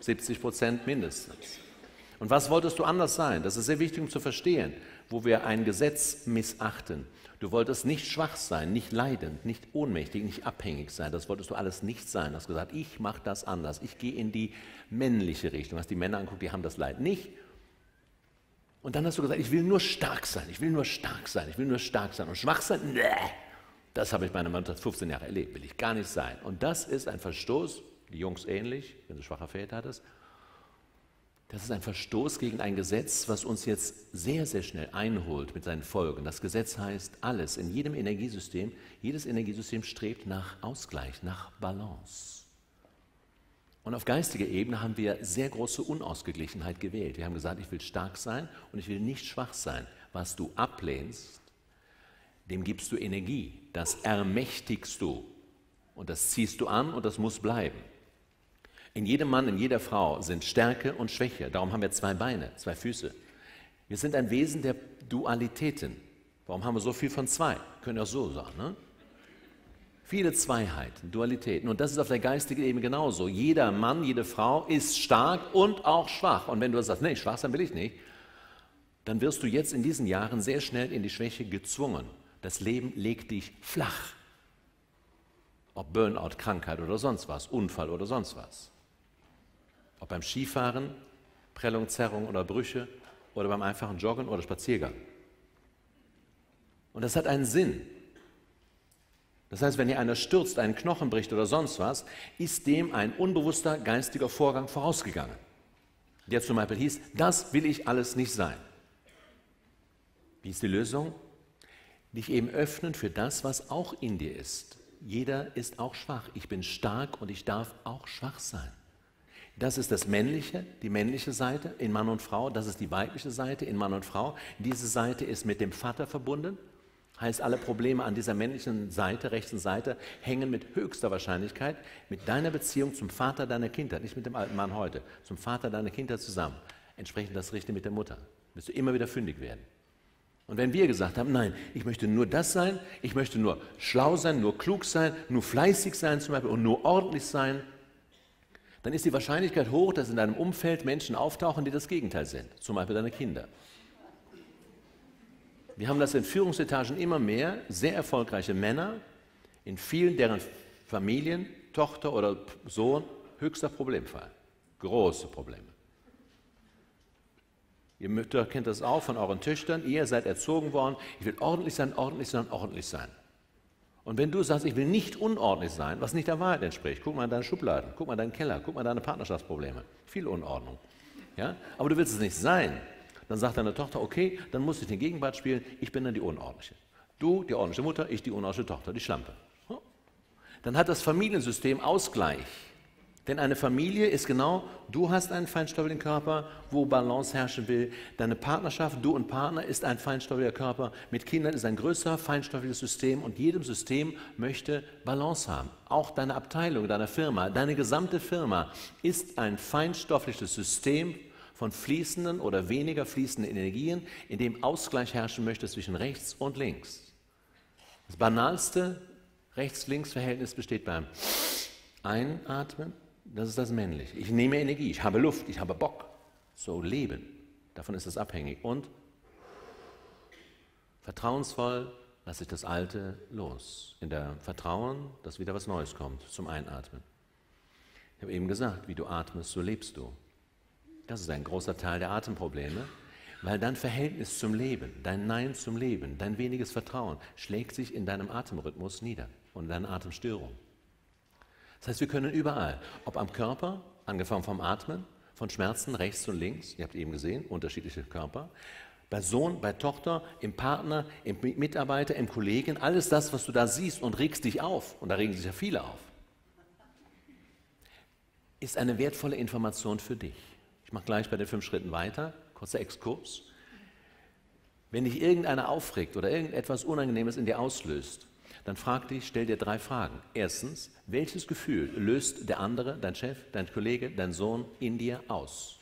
70 Prozent mindestens. Und was wolltest du anders sein? Das ist sehr wichtig, um zu verstehen, wo wir ein Gesetz missachten. Du wolltest nicht schwach sein, nicht leidend, nicht ohnmächtig, nicht abhängig sein. Das wolltest du alles nicht sein. Du hast gesagt, ich mache das anders. Ich gehe in die männliche Richtung. Hast die Männer anguckt, die haben das Leid nicht. Und dann hast du gesagt, ich will nur stark sein, ich will nur stark sein, ich will nur stark sein. Und schwach sein, nee, das habe ich meine Mutter 15 Jahre erlebt, will ich gar nicht sein. Und das ist ein Verstoß, die Jungs ähnlich, wenn du schwache Väter hattest, das ist ein Verstoß gegen ein Gesetz, was uns jetzt sehr, sehr schnell einholt mit seinen Folgen. Das Gesetz heißt alles, in jedem Energiesystem, jedes Energiesystem strebt nach Ausgleich, nach Balance. Und auf geistiger Ebene haben wir sehr große Unausgeglichenheit gewählt. Wir haben gesagt, ich will stark sein und ich will nicht schwach sein. Was du ablehnst, dem gibst du Energie, das ermächtigst du und das ziehst du an und das muss bleiben. In jedem Mann, in jeder Frau sind Stärke und Schwäche. Darum haben wir zwei Beine, zwei Füße. Wir sind ein Wesen der Dualitäten. Warum haben wir so viel von zwei? Können auch so sagen. Ne? Viele Zweiheiten, Dualitäten. Und das ist auf der geistigen Ebene genauso. Jeder Mann, jede Frau ist stark und auch schwach. Und wenn du sagst, nee, schwach sein will ich nicht, dann wirst du jetzt in diesen Jahren sehr schnell in die Schwäche gezwungen. Das Leben legt dich flach. Ob Burnout, Krankheit oder sonst was, Unfall oder sonst was. Ob beim Skifahren, Prellung, Zerrung oder Brüche oder beim einfachen Joggen oder Spaziergang. Und das hat einen Sinn. Das heißt, wenn hier einer stürzt, einen Knochen bricht oder sonst was, ist dem ein unbewusster geistiger Vorgang vorausgegangen. Der zum Beispiel hieß, das will ich alles nicht sein. Wie ist die Lösung? Dich eben öffnen für das, was auch in dir ist. Jeder ist auch schwach. Ich bin stark und ich darf auch schwach sein. Das ist das männliche, die männliche Seite in Mann und Frau. Das ist die weibliche Seite in Mann und Frau. Diese Seite ist mit dem Vater verbunden. Heißt, alle Probleme an dieser männlichen Seite, rechten Seite, hängen mit höchster Wahrscheinlichkeit mit deiner Beziehung zum Vater deiner Kinder, nicht mit dem alten Mann heute, zum Vater deiner Kinder zusammen. Entsprechend das Richtige mit der Mutter. Wirst du immer wieder fündig werden. Und wenn wir gesagt haben, nein, ich möchte nur das sein, ich möchte nur schlau sein, nur klug sein, nur fleißig sein zum Beispiel und nur ordentlich sein, dann ist die Wahrscheinlichkeit hoch, dass in deinem Umfeld Menschen auftauchen, die das Gegenteil sind, zum Beispiel deine Kinder. Wir haben das in Führungsetagen immer mehr, sehr erfolgreiche Männer, in vielen deren Familien, Tochter oder Sohn, höchster Problemfall, große Probleme. Ihr Mütter kennt das auch von euren Töchtern, ihr seid erzogen worden, ich will ordentlich sein, ordentlich sein, ordentlich sein. Und wenn du sagst, ich will nicht unordentlich sein, was nicht der Wahrheit entspricht, guck mal in deine Schubladen, guck mal in deinen Keller, guck mal in deine Partnerschaftsprobleme. Viel Unordnung. Ja? Aber du willst es nicht sein. Dann sagt deine Tochter, okay, dann muss ich den Gegenwart spielen, ich bin dann die Unordentliche. Du, die ordentliche Mutter, ich die unordentliche Tochter, die Schlampe. Dann hat das Familiensystem Ausgleich. Denn eine Familie ist genau, du hast einen feinstofflichen Körper, wo Balance herrschen will. Deine Partnerschaft, du und Partner, ist ein feinstoffiger Körper. Mit Kindern ist ein größer feinstoffliches System und jedem System möchte Balance haben. Auch deine Abteilung, deine Firma, deine gesamte Firma ist ein feinstoffliches System von fließenden oder weniger fließenden Energien, in dem Ausgleich herrschen möchte zwischen rechts und links. Das banalste Rechts-Links-Verhältnis besteht beim Einatmen das ist das Männliche. Ich nehme Energie, ich habe Luft, ich habe Bock. So leben. Davon ist es abhängig. Und vertrauensvoll lasse ich das Alte los. In der Vertrauen, dass wieder was Neues kommt zum Einatmen. Ich habe eben gesagt, wie du atmest, so lebst du. Das ist ein großer Teil der Atemprobleme, weil dein Verhältnis zum Leben, dein Nein zum Leben, dein weniges Vertrauen schlägt sich in deinem Atemrhythmus nieder und in deiner Atemstörung. Das heißt, wir können überall, ob am Körper, angefangen vom Atmen, von Schmerzen rechts und links. Ihr habt eben gesehen, unterschiedliche Körper. Bei Sohn, bei Tochter, im Partner, im Mitarbeiter, im Kollegen, alles das, was du da siehst und regst dich auf, und da regen sich ja viele auf, ist eine wertvolle Information für dich. Ich mache gleich bei den fünf Schritten weiter, kurzer Exkurs. Wenn dich irgendeiner aufregt oder irgendetwas Unangenehmes in dir auslöst, dann frag dich, stell dir drei Fragen. Erstens, welches Gefühl löst der andere, dein Chef, dein Kollege, dein Sohn in dir aus?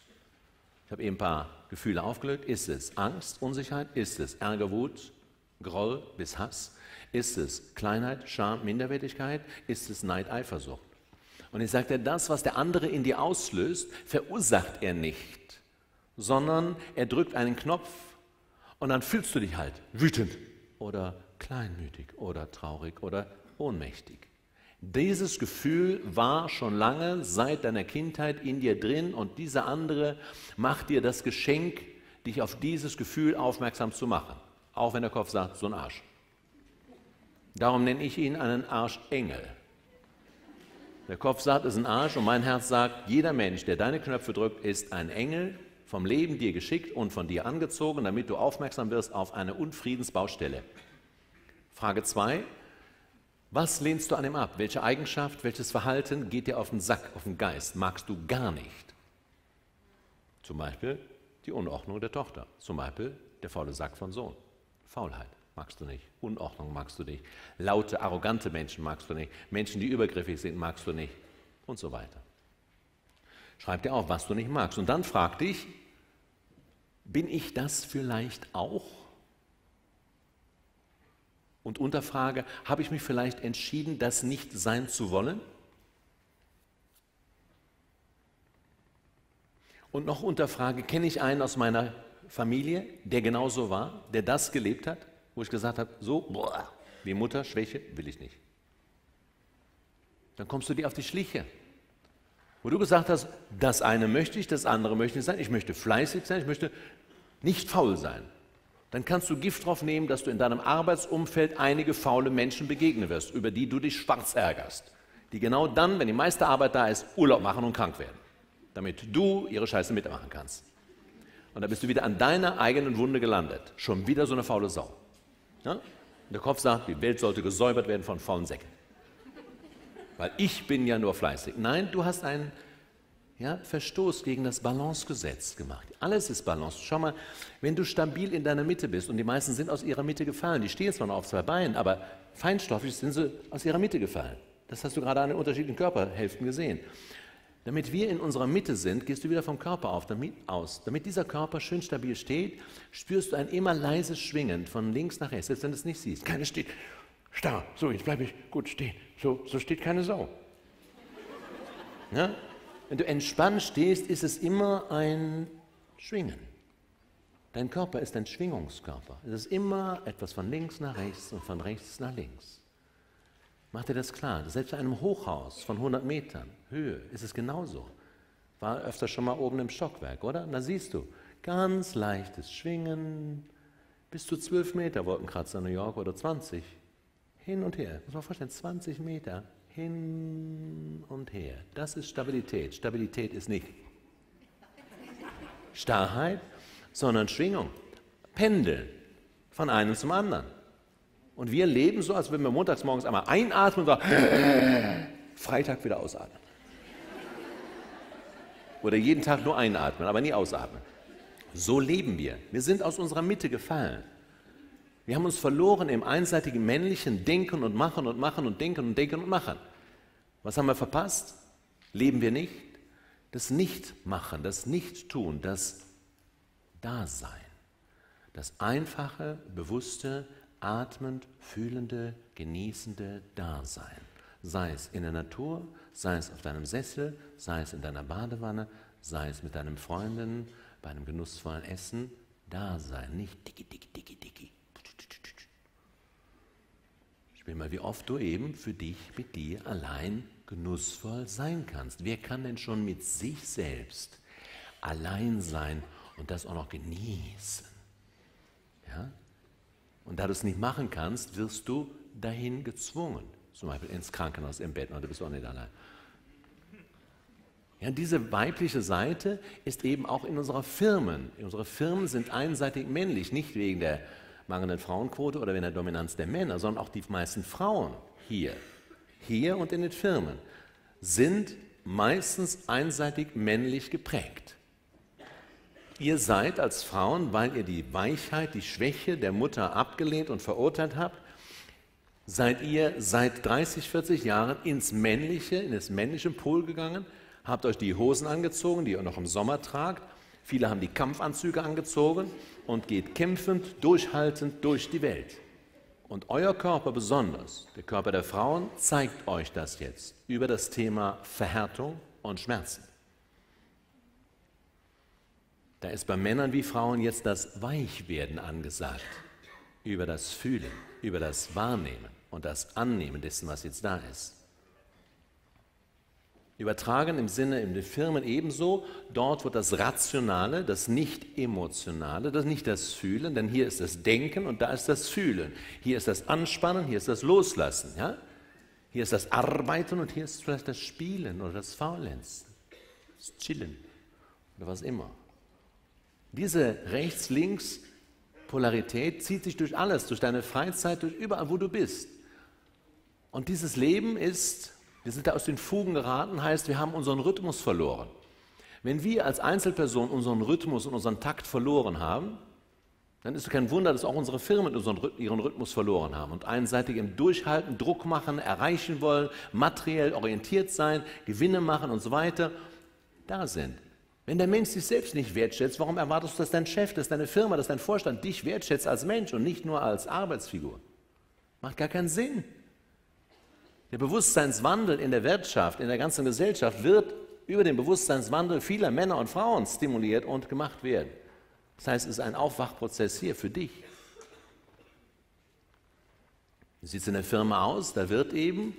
Ich habe eben ein paar Gefühle aufgelöst. Ist es Angst, Unsicherheit? Ist es Ärger, Wut, Groll bis Hass? Ist es Kleinheit, Scham, Minderwertigkeit? Ist es Neid, Eifersucht? Und ich sagte, das, was der andere in dir auslöst, verursacht er nicht, sondern er drückt einen Knopf und dann fühlst du dich halt wütend oder kleinmütig oder traurig oder ohnmächtig. Dieses Gefühl war schon lange seit deiner Kindheit in dir drin und dieser andere macht dir das Geschenk, dich auf dieses Gefühl aufmerksam zu machen. Auch wenn der Kopf sagt, so ein Arsch. Darum nenne ich ihn einen Arschengel. Der Kopf sagt, ist ein Arsch und mein Herz sagt, jeder Mensch, der deine Knöpfe drückt, ist ein Engel, vom Leben dir geschickt und von dir angezogen, damit du aufmerksam wirst auf eine Unfriedensbaustelle. Frage 2. Was lehnst du an ihm ab? Welche Eigenschaft, welches Verhalten geht dir auf den Sack, auf den Geist? Magst du gar nicht? Zum Beispiel die Unordnung der Tochter. Zum Beispiel der faule Sack von Sohn. Faulheit magst du nicht. Unordnung magst du nicht. Laute, arrogante Menschen magst du nicht. Menschen, die übergriffig sind, magst du nicht. Und so weiter. Schreib dir auf, was du nicht magst. Und dann frag dich, bin ich das vielleicht auch? Und Unterfrage, habe ich mich vielleicht entschieden, das nicht sein zu wollen? Und noch Unterfrage, kenne ich einen aus meiner Familie, der genauso war, der das gelebt hat, wo ich gesagt habe, so, boah, wie Mutter, Schwäche, will ich nicht. Dann kommst du dir auf die Schliche. Wo du gesagt hast, das eine möchte ich, das andere möchte ich sein, ich möchte fleißig sein, ich möchte nicht faul sein. Dann kannst du Gift drauf nehmen, dass du in deinem Arbeitsumfeld einige faule Menschen begegnen wirst, über die du dich schwarz ärgerst. Die genau dann, wenn die meiste Arbeit da ist, Urlaub machen und krank werden. Damit du ihre Scheiße mitmachen kannst. Und dann bist du wieder an deiner eigenen Wunde gelandet. Schon wieder so eine faule Sau. Ja? der Kopf sagt, die Welt sollte gesäubert werden von faulen Säcken weil ich bin ja nur fleißig. Nein, du hast einen ja, Verstoß gegen das Balancegesetz gemacht. Alles ist Balance. Schau mal, wenn du stabil in deiner Mitte bist und die meisten sind aus ihrer Mitte gefallen, die stehen zwar noch auf zwei Beinen, aber feinstofflich sind sie aus ihrer Mitte gefallen. Das hast du gerade an den unterschiedlichen Körperhälften gesehen. Damit wir in unserer Mitte sind, gehst du wieder vom Körper auf, damit, aus. Damit dieser Körper schön stabil steht, spürst du ein immer leises Schwingen von links nach rechts, selbst wenn du es nicht siehst. Keiner steht starr. So, jetzt bleibe ich gut stehen. So, so steht keine Sau. Ja? Wenn du entspannt stehst, ist es immer ein Schwingen. Dein Körper ist ein Schwingungskörper. Es ist immer etwas von links nach rechts und von rechts nach links. Mach dir das klar. Selbst in einem Hochhaus von 100 Metern Höhe ist es genauso. War öfter schon mal oben im Stockwerk, oder? da siehst du, ganz leichtes Schwingen, bis zu 12 Meter Wolkenkratzer New York oder 20. Hin und her. Muss man vorstellen, 20 Meter hin und her. Das ist Stabilität. Stabilität ist nicht Starrheit, sondern Schwingung. Pendeln von einem zum anderen. Und wir leben so, als würden wir montags morgens einmal einatmen und sagen, <laughs> Freitag wieder ausatmen. Oder jeden Tag nur einatmen, aber nie ausatmen. So leben wir. Wir sind aus unserer Mitte gefallen. Wir haben uns verloren im einseitigen männlichen Denken und Machen und Machen und Denken und Denken und Machen. Was haben wir verpasst? Leben wir nicht? Das Nichtmachen, das Nichttun, das Dasein. Das einfache, bewusste, atmend, fühlende, genießende Dasein. Sei es in der Natur, sei es auf deinem Sessel, sei es in deiner Badewanne, sei es mit deinen Freunden, bei einem genussvollen Essen. Dasein, nicht dicki, dicki, dicki, dicki. Spiel mal, wie oft du eben für dich mit dir allein genussvoll sein kannst. Wer kann denn schon mit sich selbst allein sein und das auch noch genießen? Ja? Und da du es nicht machen kannst, wirst du dahin gezwungen. Zum Beispiel ins Krankenhaus, im Bett, und du bist auch nicht allein. Ja, diese weibliche Seite ist eben auch in unserer Firmen. Unsere Firmen sind einseitig männlich, nicht wegen der mangelnden Frauenquote oder wegen der Dominanz der Männer, sondern auch die meisten Frauen hier, hier und in den Firmen sind meistens einseitig männlich geprägt. Ihr seid als Frauen, weil ihr die Weichheit, die Schwäche der Mutter abgelehnt und verurteilt habt, seid ihr seit 30, 40 Jahren ins männliche, in das männliche Pol gegangen, habt euch die Hosen angezogen, die ihr noch im Sommer tragt. Viele haben die Kampfanzüge angezogen und geht kämpfend, durchhaltend durch die Welt. Und euer Körper besonders, der Körper der Frauen, zeigt euch das jetzt über das Thema Verhärtung und Schmerzen. Da ist bei Männern wie Frauen jetzt das Weichwerden angesagt, über das Fühlen, über das Wahrnehmen und das Annehmen dessen, was jetzt da ist. Übertragen im Sinne in den Firmen ebenso, dort wird das Rationale, das Nicht-Emotionale, das nicht das Fühlen, denn hier ist das Denken und da ist das Fühlen. Hier ist das Anspannen, hier ist das Loslassen. Ja? Hier ist das Arbeiten und hier ist vielleicht das Spielen oder das Faulenzen, das Chillen oder was immer. Diese Rechts-Links-Polarität zieht sich durch alles, durch deine Freizeit, durch überall, wo du bist. Und dieses Leben ist wir sind da aus den Fugen geraten, heißt, wir haben unseren Rhythmus verloren. Wenn wir als Einzelperson unseren Rhythmus und unseren Takt verloren haben, dann ist es kein Wunder, dass auch unsere Firmen ihren Rhythmus verloren haben und einseitig im Durchhalten, Druck machen, erreichen wollen, materiell orientiert sein, Gewinne machen und so weiter, da sind. Wenn der Mensch sich selbst nicht wertschätzt, warum erwartest du, dass dein Chef, dass deine Firma, dass dein Vorstand dich wertschätzt als Mensch und nicht nur als Arbeitsfigur? Macht gar keinen Sinn. Der Bewusstseinswandel in der Wirtschaft, in der ganzen Gesellschaft wird über den Bewusstseinswandel vieler Männer und Frauen stimuliert und gemacht werden. Das heißt, es ist ein Aufwachprozess hier für dich. Wie sieht es in der Firma aus? Da wird eben,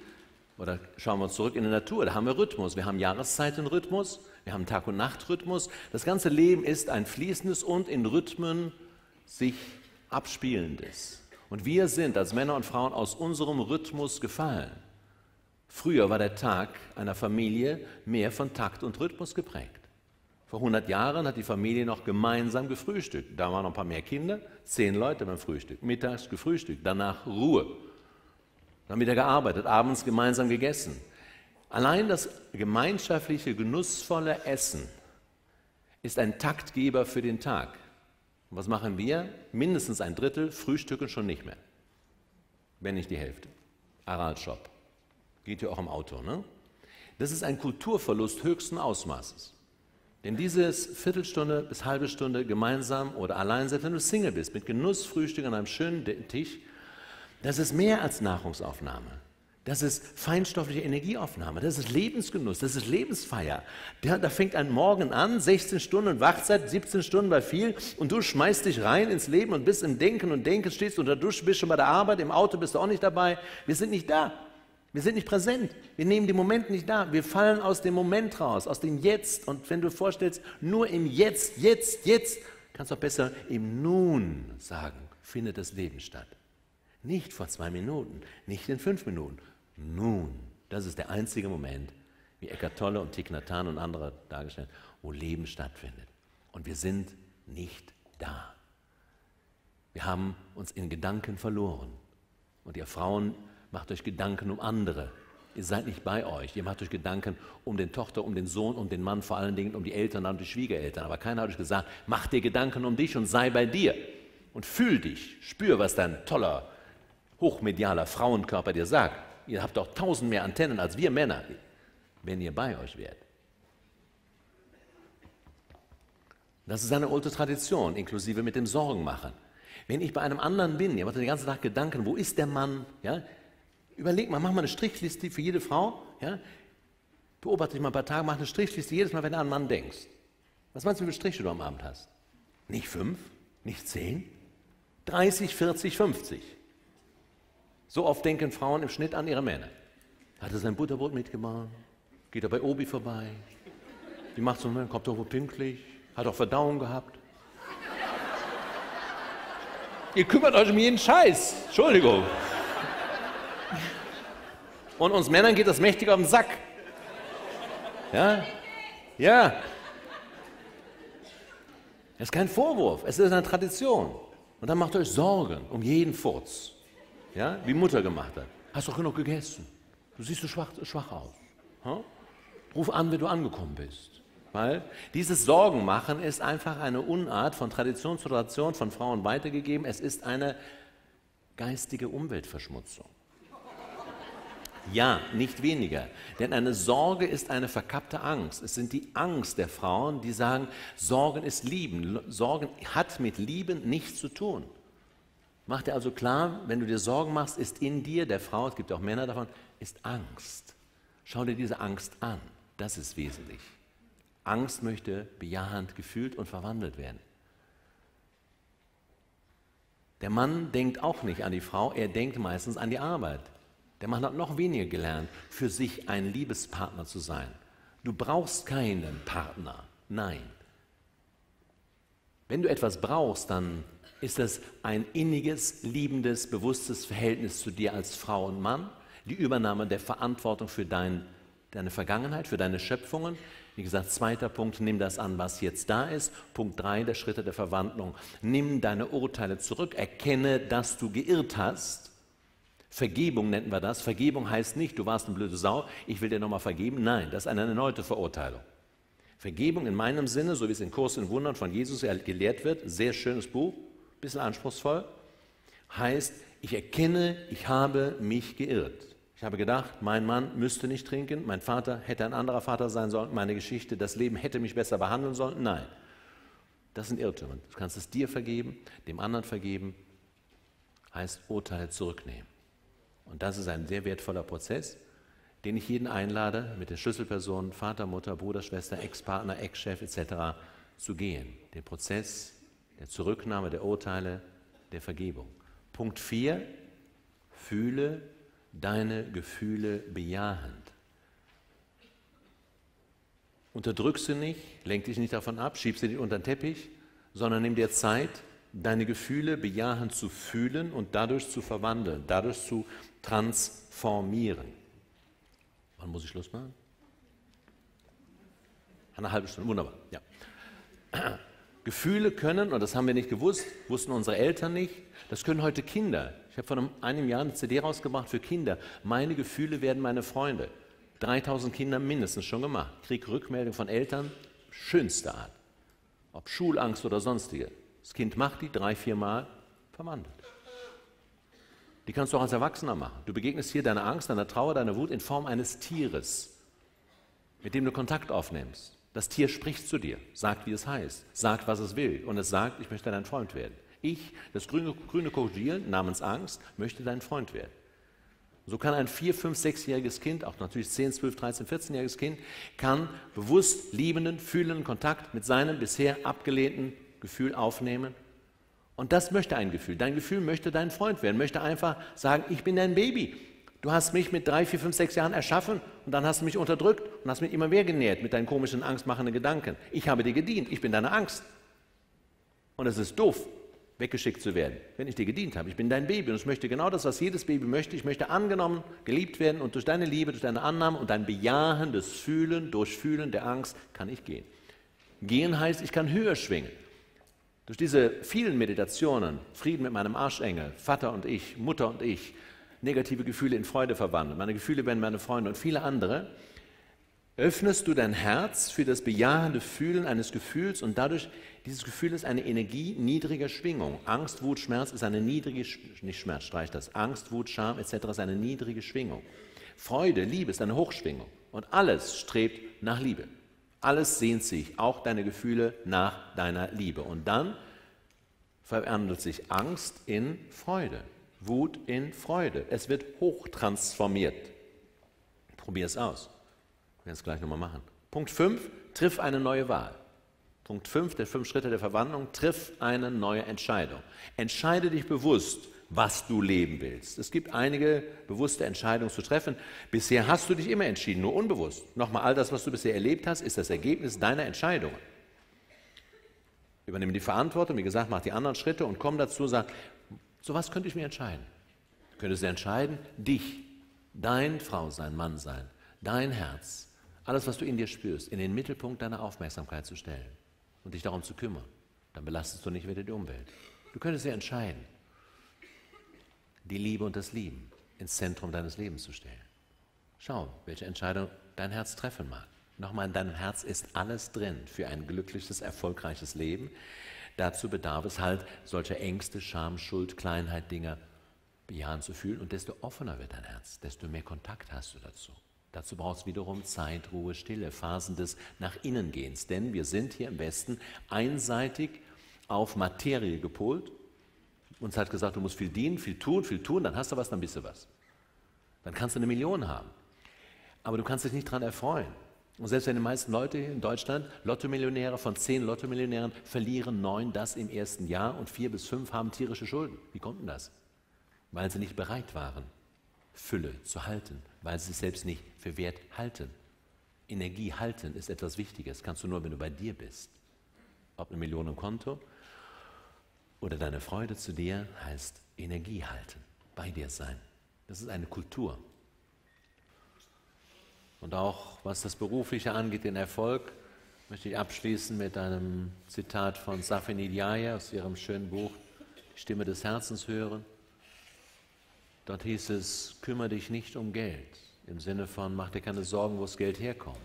oder schauen wir zurück in die Natur, da haben wir Rhythmus. Wir haben Jahreszeitenrhythmus, wir haben Tag- und Nachtrhythmus. Das ganze Leben ist ein fließendes und in Rhythmen sich abspielendes. Und wir sind als Männer und Frauen aus unserem Rhythmus gefallen. Früher war der Tag einer Familie mehr von Takt und Rhythmus geprägt. Vor 100 Jahren hat die Familie noch gemeinsam gefrühstückt. Da waren noch ein paar mehr Kinder, zehn Leute beim Frühstück. Mittags gefrühstückt, danach Ruhe. Dann wieder gearbeitet, abends gemeinsam gegessen. Allein das gemeinschaftliche, genussvolle Essen ist ein Taktgeber für den Tag. Und was machen wir? Mindestens ein Drittel frühstücken schon nicht mehr. Wenn nicht die Hälfte. Aral-Shop. Geht ja auch im Auto. Ne? Das ist ein Kulturverlust höchsten Ausmaßes. Denn dieses Viertelstunde bis halbe Stunde gemeinsam oder allein, selbst wenn du Single bist, mit Genussfrühstück an einem schönen Tisch, das ist mehr als Nahrungsaufnahme. Das ist feinstoffliche Energieaufnahme, das ist Lebensgenuss, das ist Lebensfeier. Da, da fängt ein Morgen an, 16 Stunden Wachzeit, 17 Stunden bei viel und du schmeißt dich rein ins Leben und bist im Denken und Denken, stehst unter Dusch, bist schon bei der Arbeit, im Auto bist du auch nicht dabei. Wir sind nicht da. Wir sind nicht präsent. Wir nehmen den Moment nicht da. Wir fallen aus dem Moment raus, aus dem Jetzt. Und wenn du vorstellst, nur im Jetzt, Jetzt, Jetzt, kannst du auch besser im Nun sagen, findet das Leben statt. Nicht vor zwei Minuten, nicht in fünf Minuten. Nun. Das ist der einzige Moment, wie Eckart Tolle und Thich Nhat Hanh und andere dargestellt, wo Leben stattfindet. Und wir sind nicht da. Wir haben uns in Gedanken verloren. Und ihr Frauen Macht euch Gedanken um andere. Ihr seid nicht bei euch. Ihr macht euch Gedanken um den Tochter, um den Sohn, um den Mann, vor allen Dingen um die Eltern und die Schwiegereltern. Aber keiner hat euch gesagt, mach dir Gedanken um dich und sei bei dir. Und fühl dich, spür, was dein toller, hochmedialer Frauenkörper dir sagt. Ihr habt auch tausend mehr Antennen als wir Männer, wenn ihr bei euch wärt. Das ist eine alte Tradition, inklusive mit dem Sorgenmachen. Wenn ich bei einem anderen bin, ihr macht den ganzen Tag Gedanken, wo ist der Mann? Ja? Überleg mal, mach mal eine Strichliste für jede Frau. Ja? Beobachte dich mal ein paar Tage, mach eine Strichliste jedes Mal, wenn du an einen Mann denkst. Was meinst du, wie viele Striche du am Abend hast? Nicht fünf, nicht zehn, 30, 40, 50. So oft denken Frauen im Schnitt an ihre Männer. Hat er sein Butterbrot mitgebracht? Geht er bei Obi vorbei? Die macht so, kommt doch wohl pünktlich? Hat auch Verdauung gehabt? Ihr kümmert euch um jeden Scheiß. Entschuldigung. Und uns Männern geht das mächtig auf den Sack. Ja? Ja. Es ist kein Vorwurf, es ist eine Tradition. Und dann macht euch Sorgen um jeden Furz. Ja, wie Mutter gemacht hat. Hast doch genug gegessen. Du siehst so schwach, schwach aus. Hm? Ruf an, wenn du angekommen bist. Weil dieses Sorgenmachen ist einfach eine Unart von Tradition zu Tradition von Frauen weitergegeben. Es ist eine geistige Umweltverschmutzung. Ja, nicht weniger. Denn eine Sorge ist eine verkappte Angst. Es sind die Angst der Frauen, die sagen, Sorgen ist Lieben. Sorgen hat mit Lieben nichts zu tun. Mach dir also klar, wenn du dir Sorgen machst, ist in dir, der Frau, es gibt auch Männer davon, ist Angst. Schau dir diese Angst an. Das ist wesentlich. Angst möchte bejahend gefühlt und verwandelt werden. Der Mann denkt auch nicht an die Frau, er denkt meistens an die Arbeit. Der Mann hat noch weniger gelernt, für sich ein Liebespartner zu sein. Du brauchst keinen Partner. Nein. Wenn du etwas brauchst, dann ist es ein inniges, liebendes, bewusstes Verhältnis zu dir als Frau und Mann, die Übernahme der Verantwortung für dein, deine Vergangenheit, für deine Schöpfungen. Wie gesagt, zweiter Punkt, nimm das an, was jetzt da ist. Punkt drei, der Schritte der Verwandlung. Nimm deine Urteile zurück, erkenne, dass du geirrt hast Vergebung nennen wir das. Vergebung heißt nicht, du warst eine blöde Sau, ich will dir nochmal vergeben. Nein, das ist eine erneute Verurteilung. Vergebung in meinem Sinne, so wie es in Kurs in Wundern von Jesus gelehrt wird, sehr schönes Buch, bisschen anspruchsvoll, heißt, ich erkenne, ich habe mich geirrt. Ich habe gedacht, mein Mann müsste nicht trinken, mein Vater hätte ein anderer Vater sein sollen, meine Geschichte, das Leben hätte mich besser behandeln sollen. Nein, das sind Irrtümer. Du kannst es dir vergeben, dem anderen vergeben, heißt Urteil zurücknehmen. Und das ist ein sehr wertvoller Prozess, den ich jeden einlade, mit den Schlüsselpersonen Vater, Mutter, Bruder, Schwester, Ex-Partner, Ex-Chef etc. zu gehen. Den Prozess der Zurücknahme der Urteile, der Vergebung. Punkt 4. Fühle deine Gefühle bejahend. Unterdrück sie nicht, lenk dich nicht davon ab, schieb sie nicht unter den Teppich, sondern nimm dir Zeit, deine Gefühle bejahend zu fühlen und dadurch zu verwandeln, dadurch zu transformieren. Wann muss ich Schluss machen? Eine halbe Stunde, wunderbar. Ja. Gefühle können, und das haben wir nicht gewusst, wussten unsere Eltern nicht, das können heute Kinder. Ich habe vor einem, einem Jahr eine CD rausgebracht für Kinder. Meine Gefühle werden meine Freunde. 3000 Kinder mindestens schon gemacht. Krieg Rückmeldung von Eltern, schönste Art. Ob Schulangst oder sonstige. Das Kind macht die drei, vier Mal, verwandelt. Die kannst du auch als Erwachsener machen. Du begegnest hier deiner Angst, deiner Trauer, deiner Wut in Form eines Tieres, mit dem du Kontakt aufnimmst. Das Tier spricht zu dir, sagt, wie es heißt, sagt, was es will und es sagt, ich möchte dein Freund werden. Ich, das grüne, grüne Krokodil namens Angst, möchte dein Freund werden. So kann ein 4-, 5-, 6-jähriges Kind, auch natürlich 10, 12, 13, 14-jähriges Kind, kann bewusst liebenden, fühlenden Kontakt mit seinem bisher abgelehnten Gefühl aufnehmen. Und das möchte ein Gefühl. Dein Gefühl möchte dein Freund werden, möchte einfach sagen, ich bin dein Baby. Du hast mich mit drei, vier, fünf, sechs Jahren erschaffen und dann hast du mich unterdrückt und hast mich immer mehr genährt mit deinen komischen, angstmachenden Gedanken. Ich habe dir gedient, ich bin deine Angst. Und es ist doof, weggeschickt zu werden, wenn ich dir gedient habe. Ich bin dein Baby und ich möchte genau das, was jedes Baby möchte. Ich möchte angenommen, geliebt werden und durch deine Liebe, durch deine Annahme und dein Bejahen des Fühlen, Durchfühlen der Angst kann ich gehen. Gehen heißt, ich kann höher schwingen. Durch diese vielen Meditationen, Frieden mit meinem Arschengel, Vater und ich, Mutter und ich, negative Gefühle in Freude verwandeln, meine Gefühle werden meine Freunde und viele andere, öffnest du dein Herz für das bejahende Fühlen eines Gefühls und dadurch, dieses Gefühl ist eine Energie niedriger Schwingung. Angst, Wut, Schmerz ist eine niedrige, nicht Schmerz, streich das, Angst, Wut, Scham etc. ist eine niedrige Schwingung. Freude, Liebe ist eine Hochschwingung und alles strebt nach Liebe. Alles sehnt sich, auch deine Gefühle, nach deiner Liebe. Und dann verwandelt sich Angst in Freude, Wut in Freude. Es wird hochtransformiert. Probier es aus. Wir werden es gleich nochmal machen. Punkt 5, triff eine neue Wahl. Punkt 5 der fünf Schritte der Verwandlung, triff eine neue Entscheidung. Entscheide dich bewusst was du leben willst. Es gibt einige bewusste Entscheidungen zu treffen. Bisher hast du dich immer entschieden, nur unbewusst. Nochmal, all das, was du bisher erlebt hast, ist das Ergebnis deiner Entscheidungen. Übernimm die Verantwortung, wie gesagt, mach die anderen Schritte und komm dazu und sag, so was könnte ich mir entscheiden. Du könntest entscheiden, dich, dein Frau sein, Mann sein, dein Herz alles, was du in dir spürst, in den Mittelpunkt deiner Aufmerksamkeit zu stellen und dich darum zu kümmern. Dann belastest du nicht wieder die Umwelt. Du könntest ja entscheiden, die Liebe und das Lieben ins Zentrum deines Lebens zu stellen. Schau, welche Entscheidung dein Herz treffen mag. Nochmal, in deinem Herz ist alles drin für ein glückliches, erfolgreiches Leben. Dazu bedarf es halt solcher Ängste, Scham, Schuld, Kleinheit, Dinge bejahen zu fühlen. Und desto offener wird dein Herz, desto mehr Kontakt hast du dazu. Dazu braucht es wiederum Zeit, Ruhe, Stille, Phasen des Nach innen gehens. Denn wir sind hier im Westen einseitig auf Materie gepolt. Uns hat gesagt, du musst viel dienen, viel tun, viel tun, dann hast du was, dann bist du was. Dann kannst du eine Million haben. Aber du kannst dich nicht daran erfreuen. Und selbst wenn die meisten Leute in Deutschland, Lottomillionäre, von zehn Lottomillionären verlieren neun das im ersten Jahr und vier bis fünf haben tierische Schulden. Wie kommt denn das? Weil sie nicht bereit waren, Fülle zu halten, weil sie sich selbst nicht für wert halten. Energie halten ist etwas Wichtiges, kannst du nur, wenn du bei dir bist. Ob eine Million im Konto oder deine Freude zu dir heißt Energie halten, bei dir sein. Das ist eine Kultur. Und auch was das Berufliche angeht, den Erfolg, möchte ich abschließen mit einem Zitat von Safin Yaya aus ihrem schönen Buch Die Stimme des Herzens hören. Dort hieß es, kümmere dich nicht um Geld, im Sinne von, mach dir keine Sorgen, wo das Geld herkommt.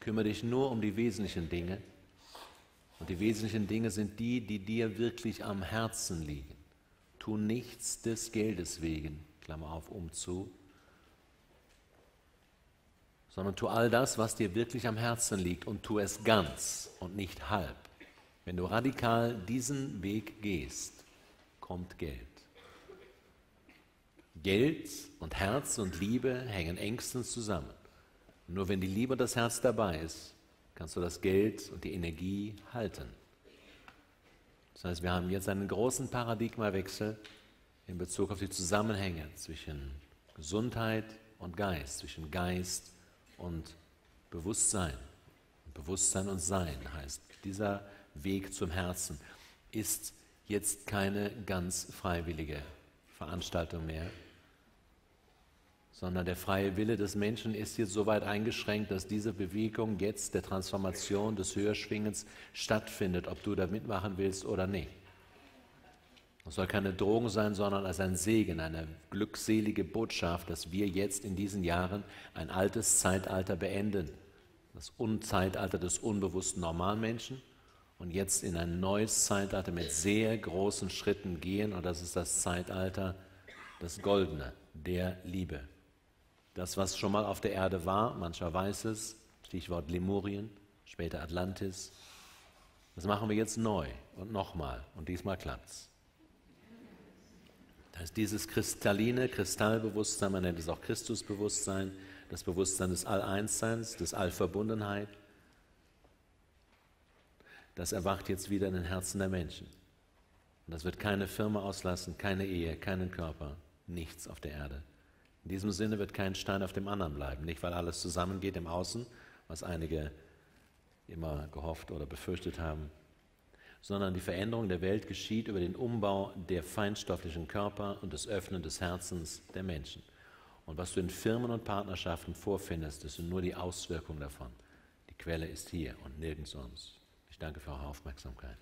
Kümmere dich nur um die wesentlichen Dinge. Und die wesentlichen Dinge sind die, die dir wirklich am Herzen liegen. Tu nichts des Geldes wegen, Klammer auf, um zu, sondern tu all das, was dir wirklich am Herzen liegt und tu es ganz und nicht halb. Wenn du radikal diesen Weg gehst, kommt Geld. Geld und Herz und Liebe hängen engstens zusammen. nur wenn die Liebe und das Herz dabei ist, kannst du das Geld und die Energie halten. Das heißt, wir haben jetzt einen großen Paradigmawechsel in Bezug auf die Zusammenhänge zwischen Gesundheit und Geist, zwischen Geist und Bewusstsein. Bewusstsein und Sein heißt, dieser Weg zum Herzen ist jetzt keine ganz freiwillige Veranstaltung mehr, sondern der freie Wille des Menschen ist jetzt so weit eingeschränkt, dass diese Bewegung jetzt der Transformation des Höherschwingens stattfindet, ob du da mitmachen willst oder nicht. Es soll keine Drohung sein, sondern als ein Segen, eine glückselige Botschaft, dass wir jetzt in diesen Jahren ein altes Zeitalter beenden. Das Unzeitalter des unbewussten Normalmenschen und jetzt in ein neues Zeitalter mit sehr großen Schritten gehen. Und das ist das Zeitalter, das Goldene, der Liebe. Das, was schon mal auf der Erde war, mancher weiß es, Stichwort Lemurien, später Atlantis, das machen wir jetzt neu und nochmal. Und diesmal klappt's. Das ist dieses kristalline Kristallbewusstsein, man nennt es auch Christusbewusstsein, das Bewusstsein des All-Einsseins, des Allverbundenheit. Das erwacht jetzt wieder in den Herzen der Menschen. Und das wird keine Firma auslassen, keine Ehe, keinen Körper, nichts auf der Erde. In diesem Sinne wird kein Stein auf dem anderen bleiben. Nicht, weil alles zusammengeht im Außen, was einige immer gehofft oder befürchtet haben, sondern die Veränderung der Welt geschieht über den Umbau der feinstofflichen Körper und das Öffnen des Herzens der Menschen. Und was du in Firmen und Partnerschaften vorfindest, sind nur die Auswirkungen davon. Die Quelle ist hier und nirgends sonst. Ich danke für eure Aufmerksamkeit.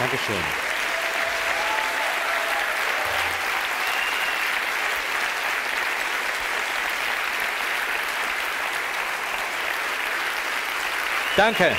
Dankeschön. Danke.